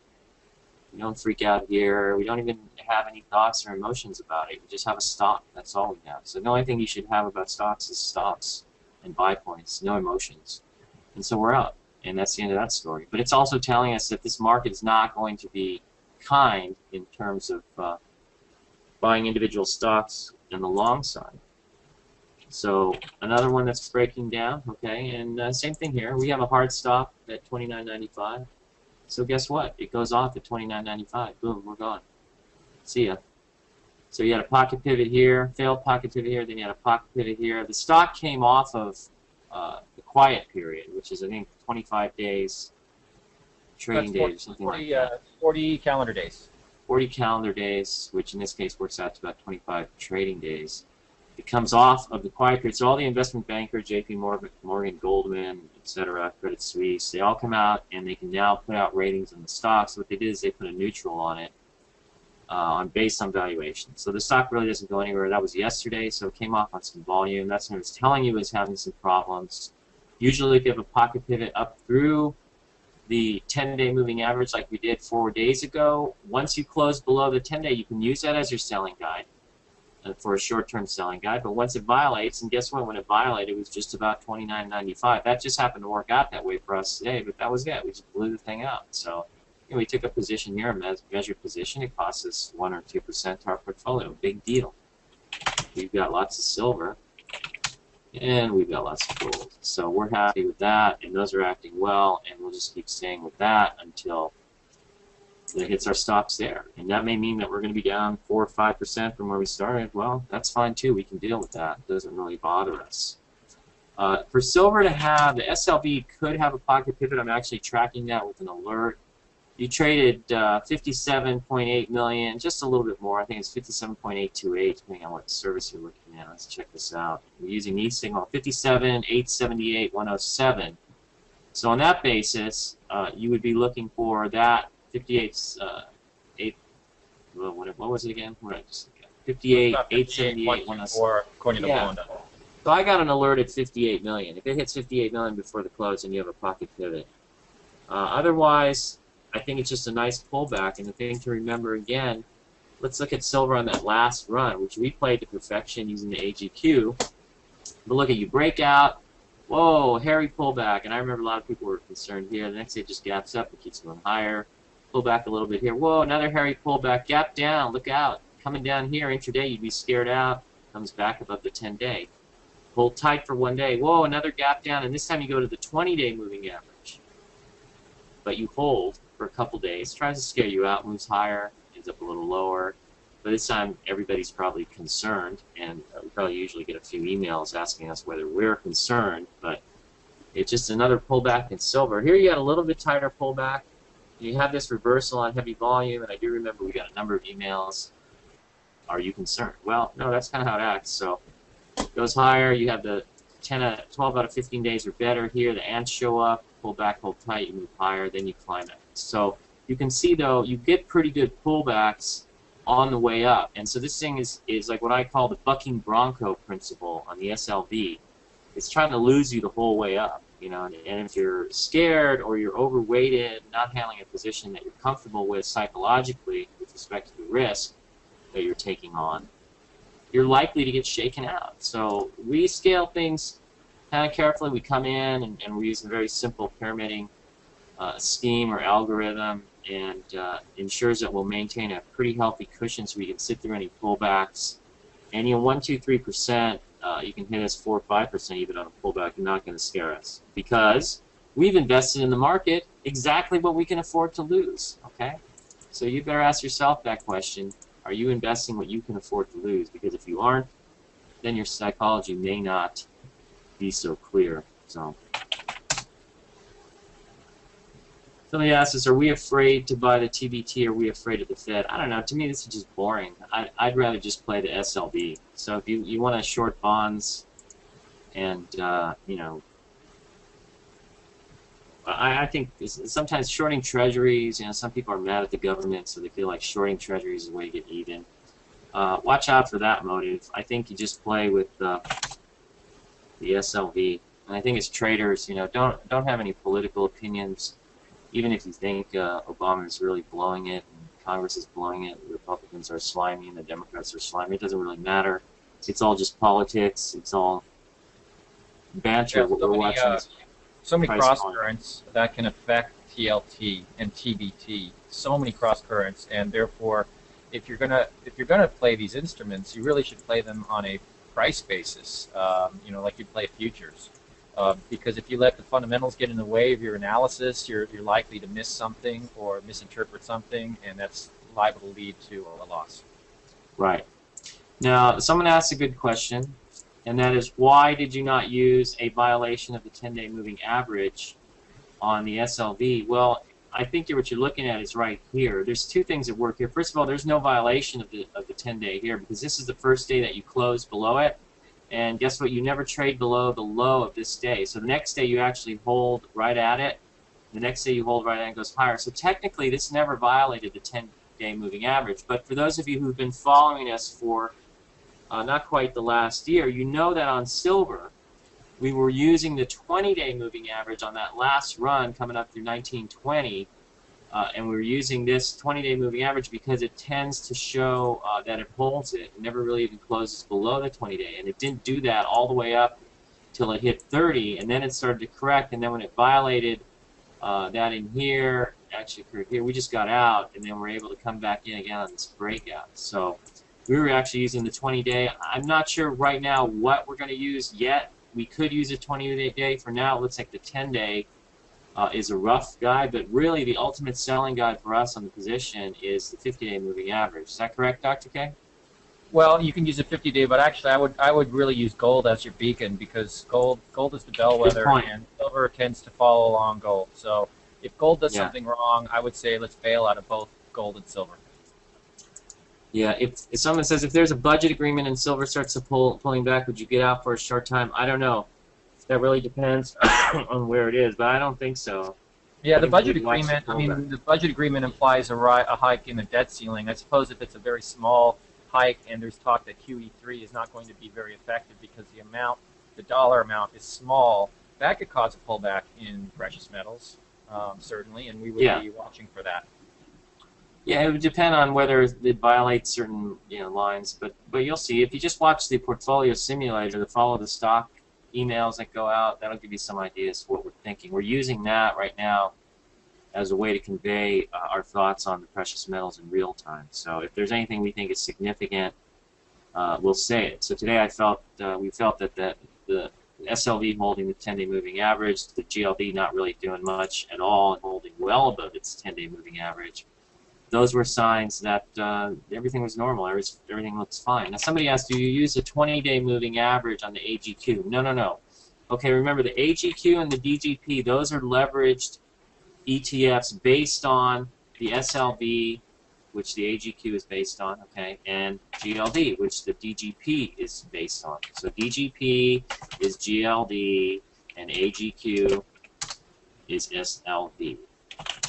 We don't freak out here. We don't even have any thoughts or emotions about it. We just have a stock. That's all we have. So the only thing you should have about stocks is stocks and buy points, no emotions. And so we're out. And that's the end of that story. But it's also telling us that this market is not going to be kind in terms of uh, buying individual stocks on the long side. So another one that's breaking down, okay, and uh, same thing here. We have a hard stop at 29.95. So guess what? It goes off at 29.95. Boom, we're gone. See ya. So you had a pocket pivot here, failed pocket pivot here, then you had a pocket pivot here. The stock came off of uh, the quiet period, which is I think 25 days trading 40, days, or something 40, like that. Uh, 40 calendar days. 40 calendar days, which in this case works out to about 25 trading days. It comes off of the quiet period. So all the investment banker, J.P. Morgan, Morgan Goldman, etc., Credit Suisse, they all come out and they can now put out ratings on the stocks. What they did is they put a neutral on it uh, on based on valuation. So the stock really doesn't go anywhere. That was yesterday, so it came off on some volume. That's what I was telling you is having some problems. Usually, if you have a pocket pivot up through the 10-day moving average, like we did four days ago, once you close below the 10-day, you can use that as your selling guide for a short-term selling guide. But once it violates, and guess what? When it violated, it was just about 29.95. That just happened to work out that way for us today, but that was it. We just blew the thing out. So know, we took a position here, a measured position. It cost us 1 or 2% to our portfolio. Big deal. We've got lots of silver, and we've got lots of gold. So we're happy with that, and those are acting well, and we'll just keep staying with that until it hits our stops there. And that may mean that we're going to be down 4 or 5% from where we started. Well, that's fine too. We can deal with that. It doesn't really bother us. Uh, for silver to have, the SLV could have a pocket pivot. I'm actually tracking that with an alert. You traded uh, 57.8 million, just a little bit more. I think it's 57.828, depending on what service you're looking at. Let's check this out. We're using E signal 57.878.107. So on that basis, uh, you would be looking for that 58's uh, eight. Well, what, what was it again? Did I just 58, About 878. When I, so Or according to Yeah. Blonda. I got an alert at 58 million. If it hits 58 million before the close, then you have a pocket pivot. Uh, otherwise, I think it's just a nice pullback. And the thing to remember again, let's look at silver on that last run, which we played to perfection using the AGQ. But look at you break out. Whoa, hairy pullback. And I remember a lot of people were concerned here. The next day it just gaps up. It keeps going higher. Pull back a little bit here. Whoa, another hairy pullback. Gap down. Look out. Coming down here intraday, you'd be scared out. Comes back above the 10 day. Hold tight for one day. Whoa, another gap down. And this time you go to the 20 day moving average. But you hold for a couple days. Tries to scare you out. Moves higher. Ends up a little lower. But this time, everybody's probably concerned, and uh, we probably usually get a few emails asking us whether we're concerned. But it's just another pullback in silver. Here you got a little bit tighter pullback. You have this reversal on heavy volume, and I do remember we got a number of emails. Are you concerned? Well, no, that's kind of how it acts. So it goes higher. You have the 10 out, 12 out of 15 days or better here. The ants show up, pull back, hold tight, you move higher, then you climb it. So you can see though, you get pretty good pullbacks on the way up. And so this thing is, is like what I call the bucking bronco principle on the SLV. It's trying to lose you the whole way up, you know. And, and if you're scared or you're overweighted, not handling a position that you're comfortable with psychologically with respect to the risk that you're taking on, you're likely to get shaken out. So we scale things kind of carefully. We come in and, and we use a very simple pyramiding uh, scheme or algorithm and uh, ensures that we'll maintain a pretty healthy cushion so we can sit through any pullbacks. And you know, one, two, three percent, uh, you can hit us four or five percent even on a pullback. You're not going to scare us because we've invested in the market exactly what we can afford to lose. Okay, so you better ask yourself that question: Are you investing what you can afford to lose? Because if you aren't, then your psychology may not be so clear. So. Somebody asks us, are we afraid to buy the TBT are we afraid of the Fed? I don't know. To me, this is just boring. I, I'd rather just play the SLV. So if you, you want to short bonds and, uh, you know, I, I think sometimes shorting treasuries, you know, some people are mad at the government, so they feel like shorting treasuries is a way to get even. Uh, watch out for that motive. I think you just play with uh, the SLV. And I think as traders, you know, don't don't have any political opinions even if you think uh, Obama is really blowing it and Congress is blowing it, the Republicans are slimy and the Democrats are slimy, it doesn't really matter. It's all just politics. It's all banter. Yeah, so many, watching. uh, so many cross currents that can affect TLT and TBT. So many cross currents, and therefore, if you're gonna if you're gonna play these instruments, you really should play them on a price basis. Um, you know, like you play futures. Uh, because if you let the fundamentals get in the way of your analysis, you're, you're likely to miss something or misinterpret something, and that's liable to lead to a loss. Right. Now, someone asked a good question, and that is why did you not use a violation of the 10-day moving average on the SLV? Well, I think what you're looking at is right here. There's two things that work here. First of all, there's no violation of the of the 10-day here because this is the first day that you close below it. And guess what? You never trade below the low of this day. So the next day you actually hold right at it. The next day you hold right at it and goes higher. So technically this never violated the 10-day moving average. But for those of you who've been following us for uh, not quite the last year, you know that on silver we were using the 20-day moving average on that last run coming up through 1920. Uh, and we were using this 20-day moving average because it tends to show uh, that it holds it. It never really even closes below the 20-day, and it didn't do that all the way up till it hit 30, and then it started to correct. And then when it violated uh, that in here, actually occurred here, we just got out, and then we're able to come back in again on this breakout. So we were actually using the 20-day. I'm not sure right now what we're going to use yet. We could use a 20-day. For now, it looks like the 10-day uh, is a rough guide, but really the ultimate selling guide for us on the position is the 50-day moving average. Is that correct, Dr. K? Well, you can use a 50-day, but actually, I would I would really use gold as your beacon because gold gold is the bellwether, and silver tends to follow along gold. So if gold does Yeah. something wrong, I would say let's bail out of both gold and silver. Yeah, if, if someone says if there's a budget agreement and silver starts to pull pulling back, would you get out for a short time? I don't know. That really depends on where it is, but I don't think so. Yeah, the budget we'd like some agreement. I mean, the budget agreement implies a, ri- a hike in the debt ceiling. I suppose if it's a very small hike, and there's talk that QE3 is not going to be very effective because the amount, the dollar amount, is small, that could cause a pullback in precious metals, um, certainly, and we would Yeah. be watching for that. Yeah, it would depend on whether it violates certain you know lines, but but you'll see if you just watch the portfolio simulator, the follow the stock emails that go out, that'll give you some ideas what we're thinking. We're using that right now as a way to convey uh, our thoughts on the precious metals in real time. So if there's anything we think is significant, uh, we'll say it. So today I felt uh, we felt that the, the SLV holding the 10-day moving average, the GLD not really doing much at all and holding well above its 10-day moving average those were signs that uh, everything was normal. Everything looks fine. Now, somebody asked, do you use a 20-day moving average on the AGQ? No, no, no. Okay, remember the AGQ and the DGP, those are leveraged ETFs based on the SLV, which the AGQ is based on, okay, and GLD, which the DGP is based on. So DGP is GLD, and AGQ is SLV.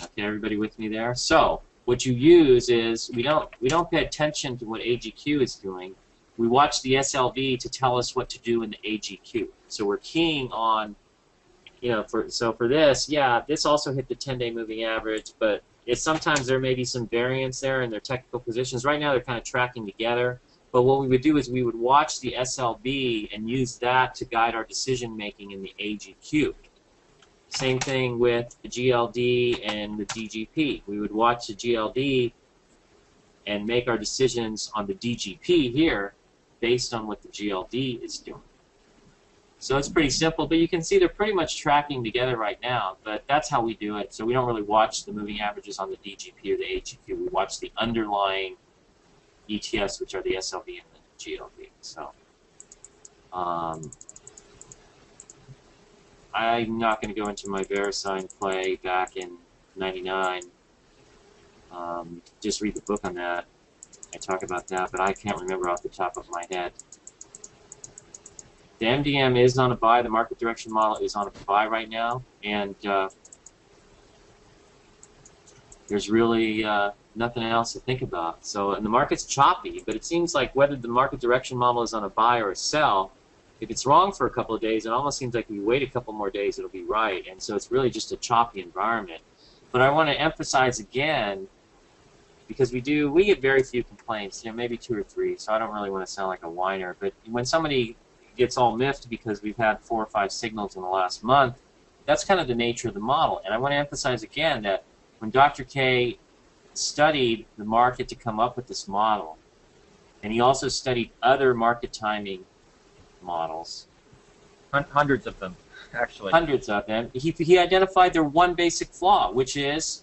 Okay, everybody with me there? So, what you use is we don't we don't pay attention to what AGQ is doing. We watch the SLV to tell us what to do in the AGQ. So we're keying on, you know, for so for this, yeah, this also hit the 10-day moving average, but it's sometimes there may be some variance there in their technical positions. Right now they're kind of tracking together. But what we would do is we would watch the SLV and use that to guide our decision making in the AGQ. Same thing with the GLD and the DGP. We would watch the GLD and make our decisions on the DGP here based on what the GLD is doing. So it's pretty simple, but you can see they're pretty much tracking together right now, but that's how we do it. So we don't really watch the moving averages on the DGP or the AGQ. We watch the underlying ETFs, which are the SLV and the GLD. So um, I'm not going to go into my VeriSign play back in '99. Um, just read the book on that. I talk about that, but I can't remember off the top of my head. The MDM is on a buy. The market direction model is on a buy right now, and uh, there's really uh, nothing else to think about. So, and the market's choppy, but it seems like whether the market direction model is on a buy or a sell, if it's wrong for a couple of days, it almost seems like if you wait a couple more days, it'll be right. And so it's really just a choppy environment. But I want to emphasize again, because we do, we get very few complaints, you know, maybe two or three, so I don't really want to sound like a whiner. But when somebody gets all miffed because we've had four or five signals in the last month, that's kind of the nature of the model. And I want to emphasize again that when Dr. K studied the market to come up with this model, and he also studied other market timing models, Hundreds of them, actually. hundreds of them, he, he identified their one basic flaw, which is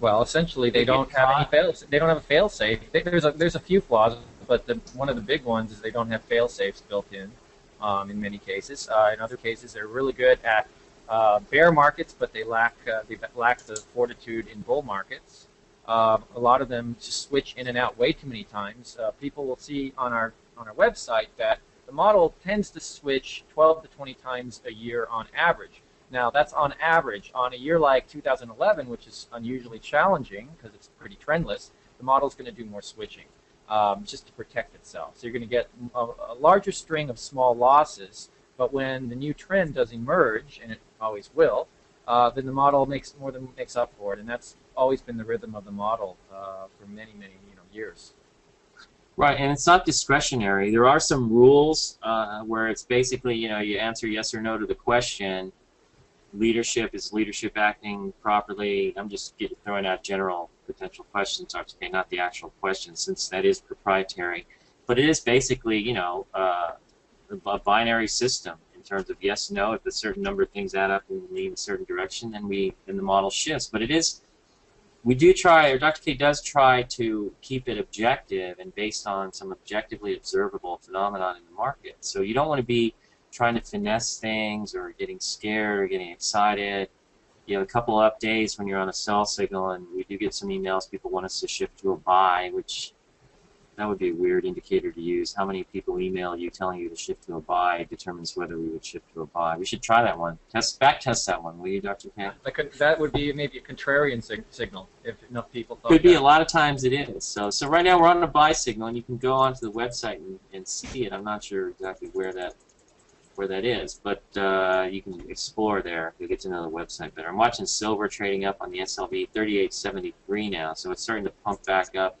Well, essentially, they They don't have any caught. fail. They don't have a fail safe. There's a there's a few flaws, but the, one of the big ones is they don't have fail safes built in. Um, in many cases, uh, in other cases, they're really good at uh, bear markets, but they lack uh, they lack the fortitude in bull markets. Uh, a lot of them just switch in and out way too many times. Uh, people will see on our on our website that the model tends to switch 12 to 20 times a year on average. Now, that's on average. On a year like 2011, which is unusually challenging because it's pretty trendless, the model is going to do more switching um, just to protect itself. So you're going to get a, a larger string of small losses, but when the new trend does emerge, and it always will, uh, then the model makes more than makes up for it, and that's always been the rhythm of the model uh, for many, many you know years. Right, and it's not discretionary. There are some rules uh, where it's basically, you know, you answer yes or no to the question. Leadership is leadership acting properly. I'm just get, throwing out general potential questions, okay, not the actual question, since that is proprietary. But it is basically, you know, uh, a binary system in terms of yes, no. If a certain number of things add up and lean a certain direction, then we then the model shifts. But it is we do try, or Dr. K does try to keep it objective and based on some objectively observable phenomenon in the market. So you don't want to be trying to finesse things or getting scared or getting excited. You have a couple of updates when you're on a sell signal, and we do get some emails. People want us to shift to a buy, which That would be a weird indicator to use. How many people email you telling you to shift to a buy determines whether we would shift to a buy. We should try that one. Test back test that one, will you, Dr. K? That, that would be maybe a contrarian sig- signal if enough people thought Could be that. a lot of times it is. So so right now we're on a buy signal and you can go onto the website and, and see it. I'm not sure exactly where that where that is, but uh, you can explore there. You'll get to know the website better. I'm watching silver trading up on the SLV 38.73 now, so it's starting to pump back up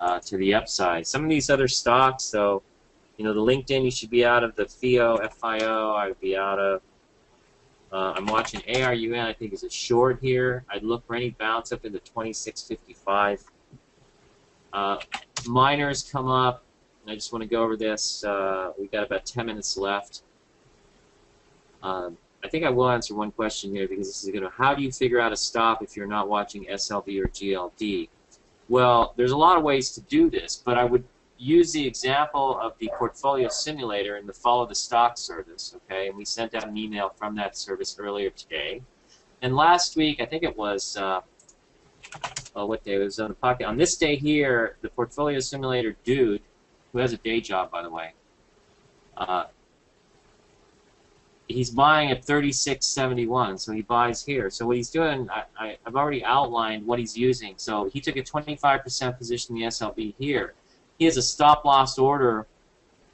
uh, to the upside. Some of these other stocks, though, you know, the LinkedIn, you should be out of the FIO, FIO. I would be out of. Uh, I'm watching ARUN. I think is a short here. I'd look for any bounce up into 26.55. Uh, miners come up. I just want to go over this. Uh, we've got about 10 minutes left. Um, I think I will answer one question here because this is going to. How do you figure out a stop if you're not watching SLV or GLD? Well, there's a lot of ways to do this, but I would use the example of the portfolio simulator and the Follow the Stock service. Okay, and we sent out an email from that service earlier today. And last week, I think it was. Uh, oh, what day it was on the pocket? On this day here, the portfolio simulator dude, who has a day job by the way, uh, he's buying at 36.71, so he buys here. So what he's doing, I, I've already outlined what he's using. So he took a 25% position in the SLV here. He has a stop loss order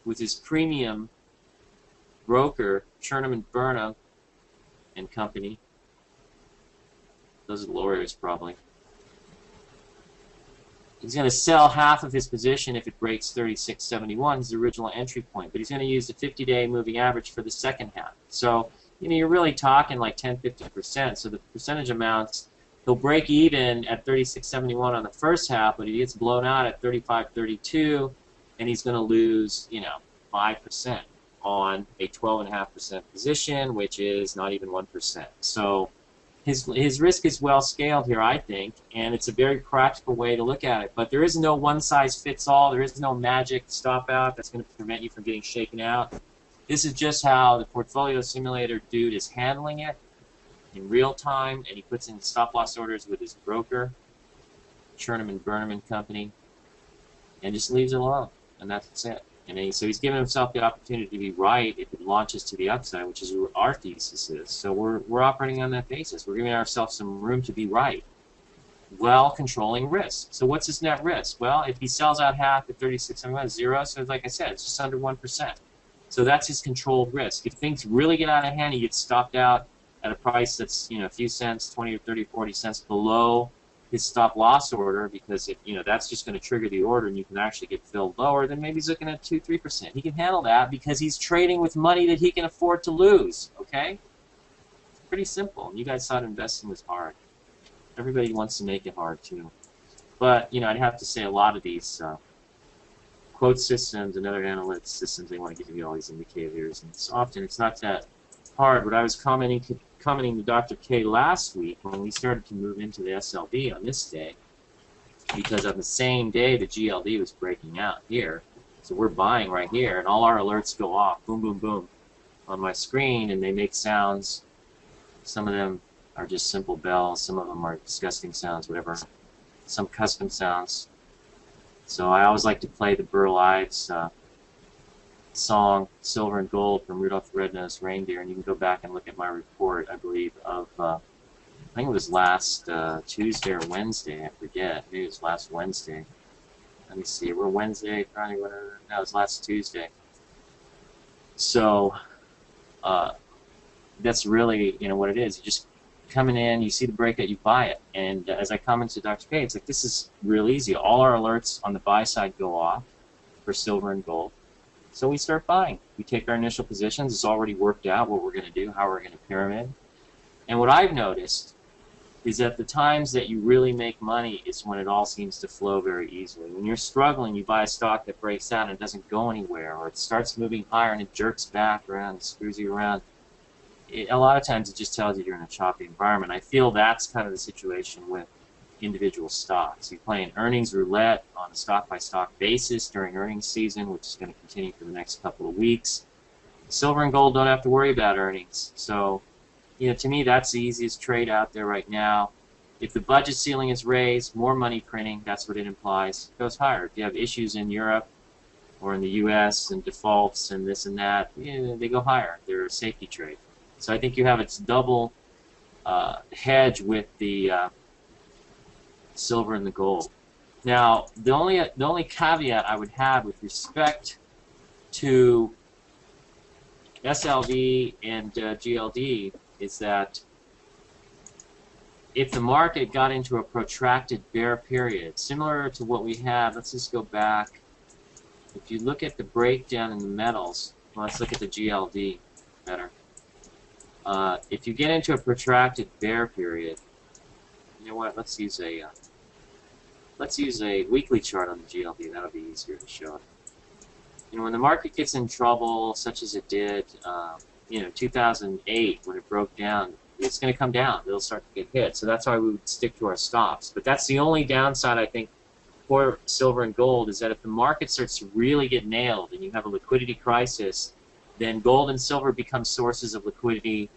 with his premium broker, Chernam and Burnham and Company. Those are lawyers, probably. He's going to sell half of his position if it breaks 36.71, his original entry point. But he's going to use the 50-day moving average for the second half. So, you know, you're really talking like 10, 50%. So the percentage amounts, he'll break even at 36.71 on the first half, but he gets blown out at 35.32, and he's going to lose, you know, 5% on a 12.5% position, which is not even 1%. So his his risk is well scaled here, I think, and it's a very practical way to look at it. But there is no one size fits all. There is no magic stop out that's going to prevent you from getting shaken out. This is just how the portfolio simulator dude is handling it in real time, and he puts in stop loss orders with his broker, Chernam and Burnham and Company, and just leaves it alone, and that's it. And so he's giving himself the opportunity to be right if it launches to the upside, which is what our thesis is. So we're, we're operating on that basis. We're giving ourselves some room to be right while controlling risk. So what's his net risk? Well, if he sells out half at 36, I'm going zero. So like I said, it's just under 1%. So that's his controlled risk. If things really get out of hand, he gets stopped out at a price that's, you know, a few cents, 20 or 30, 40 cents below his stop loss order because if you know that's just going to trigger the order and you can actually get filled lower, then maybe he's looking at two, three percent. He can handle that because he's trading with money that he can afford to lose. Okay, it's pretty simple. You guys thought investing was hard. Everybody wants to make it hard too, but you know I'd have to say a lot of these uh, quote systems and other analytics systems they want to give you all these indicators, and it's often it's not that hard. What I was commenting commenting to Dr. K last week when we started to move into the SLV on this day, because on the same day the GLD was breaking out here. So we're buying right here, and all our alerts go off, boom, boom, boom, on my screen, and they make sounds. Some of them are just simple bells. Some of them are disgusting sounds, whatever. Some custom sounds. So I always like to play the Burl Ives uh, song Silver and Gold from Rudolph the Red-Nosed Reindeer, and you can go back and look at my report, I believe, of, uh, I think it was last uh, Tuesday or Wednesday, I forget. Maybe it was last Wednesday. Let me see, we're Wednesday, Friday, whatever. No, it was last Tuesday. So, uh, that's really, you know, what it is. You just coming in, you see the breakout, you buy it. And as I commented to Dr. K, it's like, this is real easy. All our alerts on the buy side go off for silver and gold. So we start buying. We take our initial positions. It's already worked out what we're going to do, how we're going to pyramid. And what I've noticed is that the times that you really make money is when it all seems to flow very easily. When you're struggling, you buy a stock that breaks out and doesn't go anywhere, or it starts moving higher and it jerks back around, screws you around. It, a lot of times it just tells you you're in a choppy environment. I feel that's kind of the situation with individual stocks. You play an earnings roulette on a stock by stock basis during earnings season, which is going to continue for the next couple of weeks. Silver and gold don't have to worry about earnings. So, you know, to me, that's the easiest trade out there right now. If the budget ceiling is raised, more money printing, that's what it implies, goes higher. If you have issues in Europe or in the U.S. and defaults and this and that, yeah, they go higher. They're a safety trade. So I think you have its double uh, hedge with the uh, silver and the gold. Now, the only the only caveat I would have with respect to SLV and uh, GLD is that if the market got into a protracted bear period, similar to what we had, let's just go back. If you look at the breakdown in the metals, well, let's look at the GLD better. Uh, if you get into a protracted bear period, you know what? Let's use a uh, let's use a weekly chart on the GLD. That'll be easier to show. Know, when the market gets in trouble, such as it did, uh, you know, 2008 when it broke down, it's going to come down. It'll start to get hit. So that's why we would stick to our stops. But that's the only downside, I think, for silver and gold is that if the market starts to really get nailed and you have a liquidity crisis, then gold and silver become sources of liquidity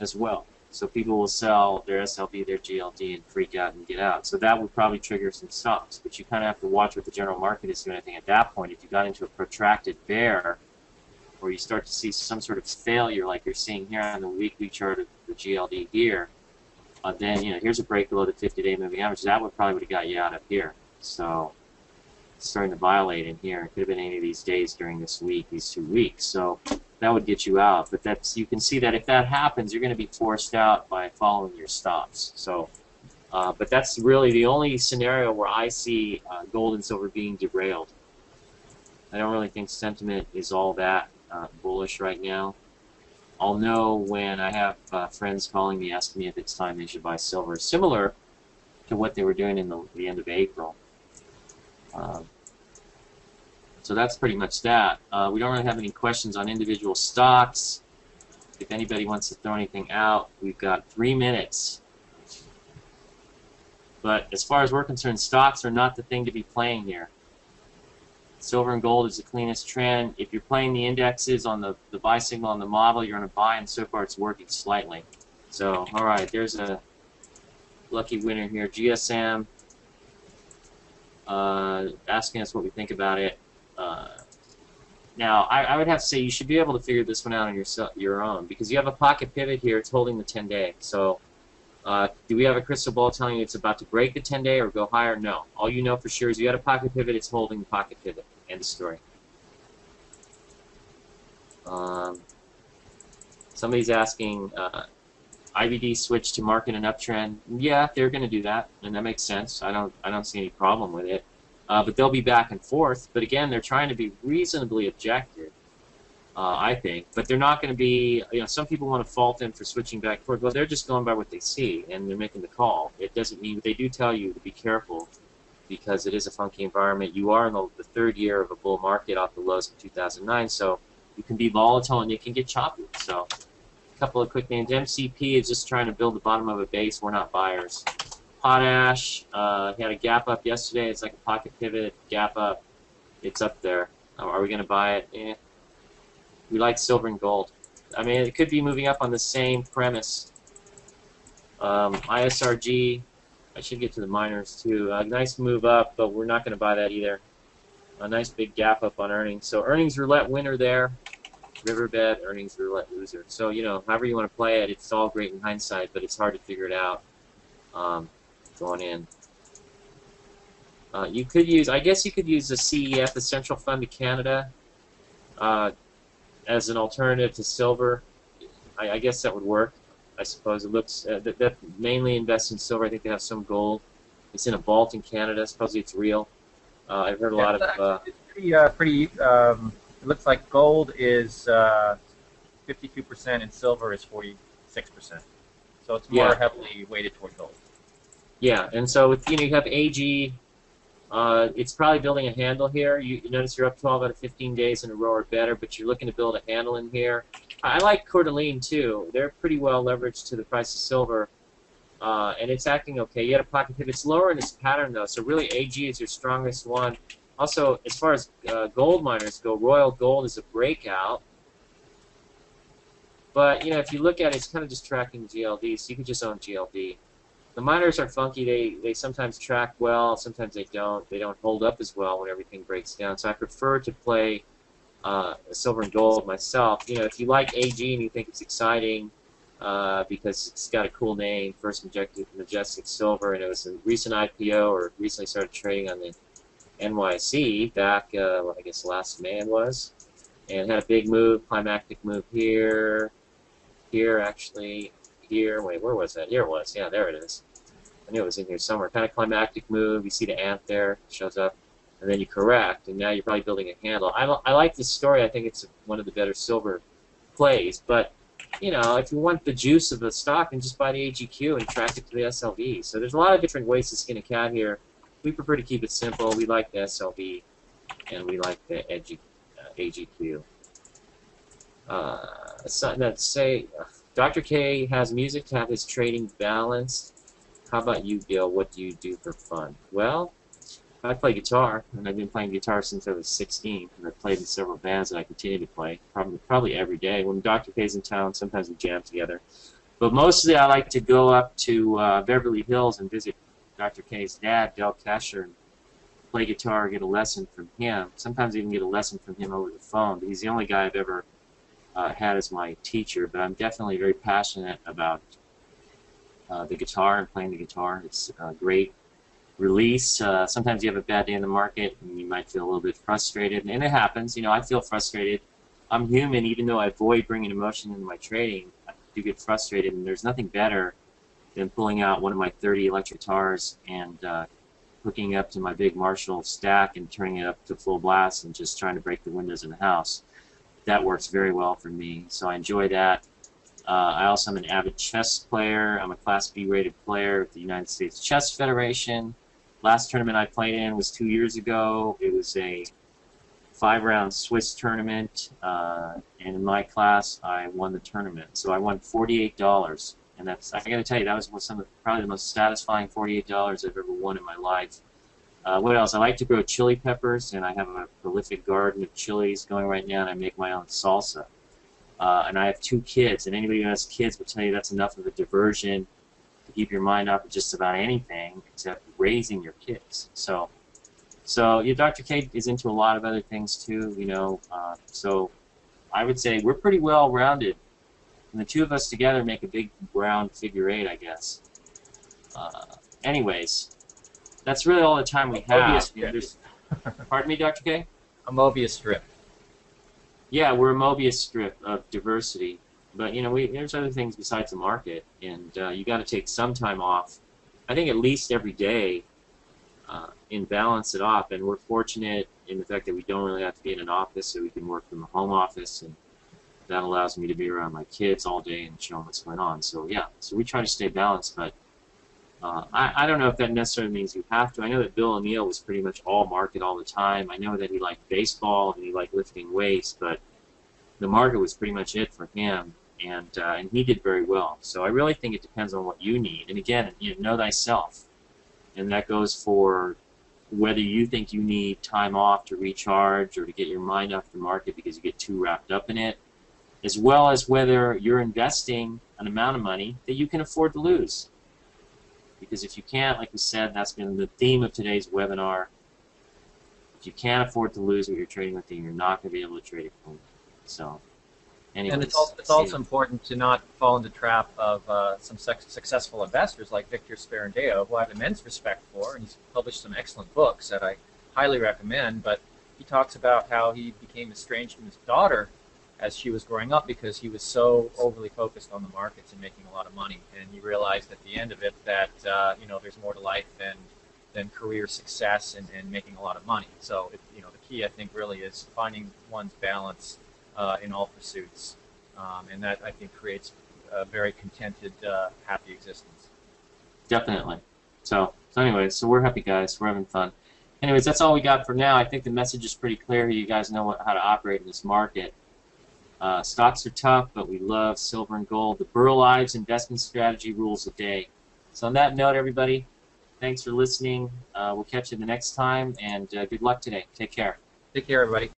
as well. So people will sell their SLV, their GLD, and freak out and get out. So that would probably trigger some stops. But you kind of have to watch what the general market is doing. I think at that point, if you got into a protracted bear, where you start to see some sort of failure like you're seeing here on the weekly chart of the GLD here, uh, then you know here's a break below the 50-day moving average. That would probably would have got you out of here. So starting to violate in here. It could have been any of these days during this week, these two weeks. So that would get you out. But that's you can see that if that happens, you're going to be forced out by following your stops. So, uh, but that's really the only scenario where I see uh, gold and silver being derailed. I don't really think sentiment is all that uh, bullish right now. I'll know when I have uh, friends calling me asking me if it's time they should buy silver, similar to what they were doing in the, the end of April. Um, so that's pretty much that. Uh, we don't really have any questions on individual stocks. If anybody wants to throw anything out, we've got three minutes. But as far as we're concerned, stocks are not the thing to be playing here. Silver and gold is the cleanest trend. If you're playing the indexes on the, the buy signal on the model, you're going to buy, and so far it's working slightly. So, all right, there's a lucky winner here. GSM uh, asking us what we think about it. Uh, now, I, I, would have to say you should be able to figure this one out on your your own because you have a pocket pivot here. It's holding the 10 day. So, uh, do we have a crystal ball telling you it's about to break the 10 day or go higher? No. All you know for sure is you had a pocket pivot. It's holding the pocket pivot. End of story. Um, somebody's asking, uh, IBD switch to market an uptrend. Yeah, they're going to do that, and that makes sense. I don't I don't see any problem with it. Uh, but they'll be back and forth. But again, they're trying to be reasonably objective, uh, I think. But they're not going to be. You know, some people want to fault them for switching back and forth. Well, they're just going by what they see, and they're making the call. It doesn't mean they do tell you to be careful because it is a funky environment. You are in the, the third year of a bull market off the lows of 2009, so you can be volatile and you can get choppy. So couple of quick names. MCP is just trying to build the bottom of a base. We're not buyers. Potash uh, had a gap up yesterday. It's like a pocket pivot gap up. It's up there. Um, are we going to buy it? Eh. We like silver and gold. I mean, it could be moving up on the same premise. Um, ISRG, I should get to the miners too. A nice move up, but we're not going to buy that either. A nice big gap up on earnings. So earnings roulette winner there. Riverbed, earnings roulette loser. So, you know, however you want to play it, it's all great in hindsight, but it's hard to figure it out um, going in. Uh, you could use, I guess you could use the CEF, the Central Fund of Canada, uh, as an alternative to silver. I, I, guess that would work. I suppose it looks, uh, that, that mainly invests in silver. I think they have some gold. It's in a vault in Canada. Supposedly it's real. Uh, I've heard a yeah, lot of. Uh, it's pretty, uh, pretty um, it looks like gold is uh, 52% and silver is 46%. So it's more yeah. heavily weighted toward gold. Yeah, and so with, you know you have AG, uh, it's probably building a handle here. You, you, notice you're up 12 out of 15 days in a row or better, but you're looking to build a handle in here. I like Coeur d'Alene too. They're pretty well leveraged to the price of silver, uh, and it's acting okay. You had a pocket pivot. It's lower in this pattern though, so really AG is your strongest one. Also, as far as uh, gold miners go, Royal Gold is a breakout. But, you know, if you look at it, it's kind of just tracking GLD, so you could just own GLD. the miners are funky. They they sometimes track well, sometimes they don't. They don't hold up as well when everything breaks down. So I prefer to play uh, silver and gold myself. You know, if you like AG and you think it's exciting uh, because it's got a cool name, First Majestic, Majestic Silver, and it was a recent IPO or recently started trading on the NYSE back, uh, well, I guess last May it was, and had a big move, climactic move here, here actually, here. Wait, where was that? Here it was. Yeah, there it is. I knew it was in here somewhere. Kind of climactic move. You see the ant there shows up, and then you correct, and now you're probably building a handle. I, I like this story. I think it's one of the better silver plays, but you know, if you want the juice of the stock, and just buy the AGQ and track it to the SLV. So there's a lot of different ways to skin a cat here. We prefer to keep it simple. We like the SLV, and we like the uh, AGQ. Uh, let's say uh, Dr. K has music to have his trading balanced. How about you, Gil? What do you do for fun? Well, I play guitar, and I've been playing guitar since I was 16. And I've played in several bands that I continue to play, probably probably every day. When Dr. K's in town, sometimes we jam together. But mostly, I like to go up to uh, Beverly Hills and visit Dr. K's dad, Del Kacher, and play guitar, get a lesson from him. Sometimes even get a lesson from him over the phone. But he's the only guy I've ever uh, had as my teacher. But I'm definitely very passionate about uh, the guitar and playing the guitar. It's a great release. Uh, sometimes you have a bad day in the market and you might feel a little bit frustrated, and it happens. You know, I feel frustrated. I'm human, even though I avoid bringing emotion into my trading. I do get frustrated, and there's nothing better than pulling out one of my 30 electric guitars and uh, hooking up to my big Marshall stack and turning it up to full blast and just trying to break the windows in the house. That works very well for me, so I enjoy that. Uh, I also am an avid chess player. I'm a Class B rated player with the United States Chess Federation. Last tournament I played in was two years ago. It was a five round Swiss tournament, uh, and in my class I won the tournament. So I won $48, and that's I got to tell you that was some of probably the most satisfying $48 I've ever won in my life. Uh, what else? I like to grow chili peppers, and I have a prolific garden of chilies going right now, and I make my own salsa. Uh, and I have two kids, and anybody who has kids will tell you that's enough of a diversion to keep your mind off of just about anything except raising your kids. So, so yeah, Dr. K is into a lot of other things too, you know. Uh, so, I would say we're pretty well rounded, and the two of us together make a big round figure eight, I guess. Uh, anyways, that's really all the time we have. Pardon me, Dr. K. A Mobius strip. Yeah, we're a Mobius strip of diversity. But you know, we, there's other things besides the market, and uh, you got to take some time off. I think at least every day, uh, and balance it off. And we're fortunate in the fact that we don't really have to be in an office, so we can work from the home office, and that allows me to be around my kids all day and show them what's going on. So yeah, so we try to stay balanced, but. Uh, I, I don't know if that necessarily means you have to. I know that Bill O'Neil was pretty much all market all the time. I know that he liked baseball and he liked lifting weights, but the market was pretty much it for him and uh, and he did very well. So I really think it depends on what you need. And again, you know, know thyself, and that goes for whether you think you need time off to recharge or to get your mind off the market because you get too wrapped up in it, as well as whether you're investing an amount of money that you can afford to lose. Because if you can't, like we said, that's been the theme of today's webinar. If you can't afford to lose what you're trading with, then you're not going to be able to trade it. So. Anyways, and it's also, it's also important to not fall into the trap of uh, some successful investors like Victor Sperandeo, who I have immense respect for, and he's published some excellent books that I highly recommend. But he talks about how he became estranged from his daughter as she was growing up because he was so overly focused on the markets and making a lot of money, and he realized at the end of it that uh, you know there's more to life than than career success and, and making a lot of money. So it, you know the key I think really is finding one's balance uh, in all pursuits. Um, and that, I think, creates a very contented, uh, happy existence. Definitely. So, so anyways, so we're happy guys. We're having fun. Anyways, that's all we got for now. I think the message is pretty clear. You guys know what, how to operate in this market. Uh, stocks are tough, but we love silver and gold. The Burl Ives investment strategy rules the day. So on that note, everybody, thanks for listening. Uh, we'll catch you the next time, and uh, good luck today. Take care. Take care, everybody.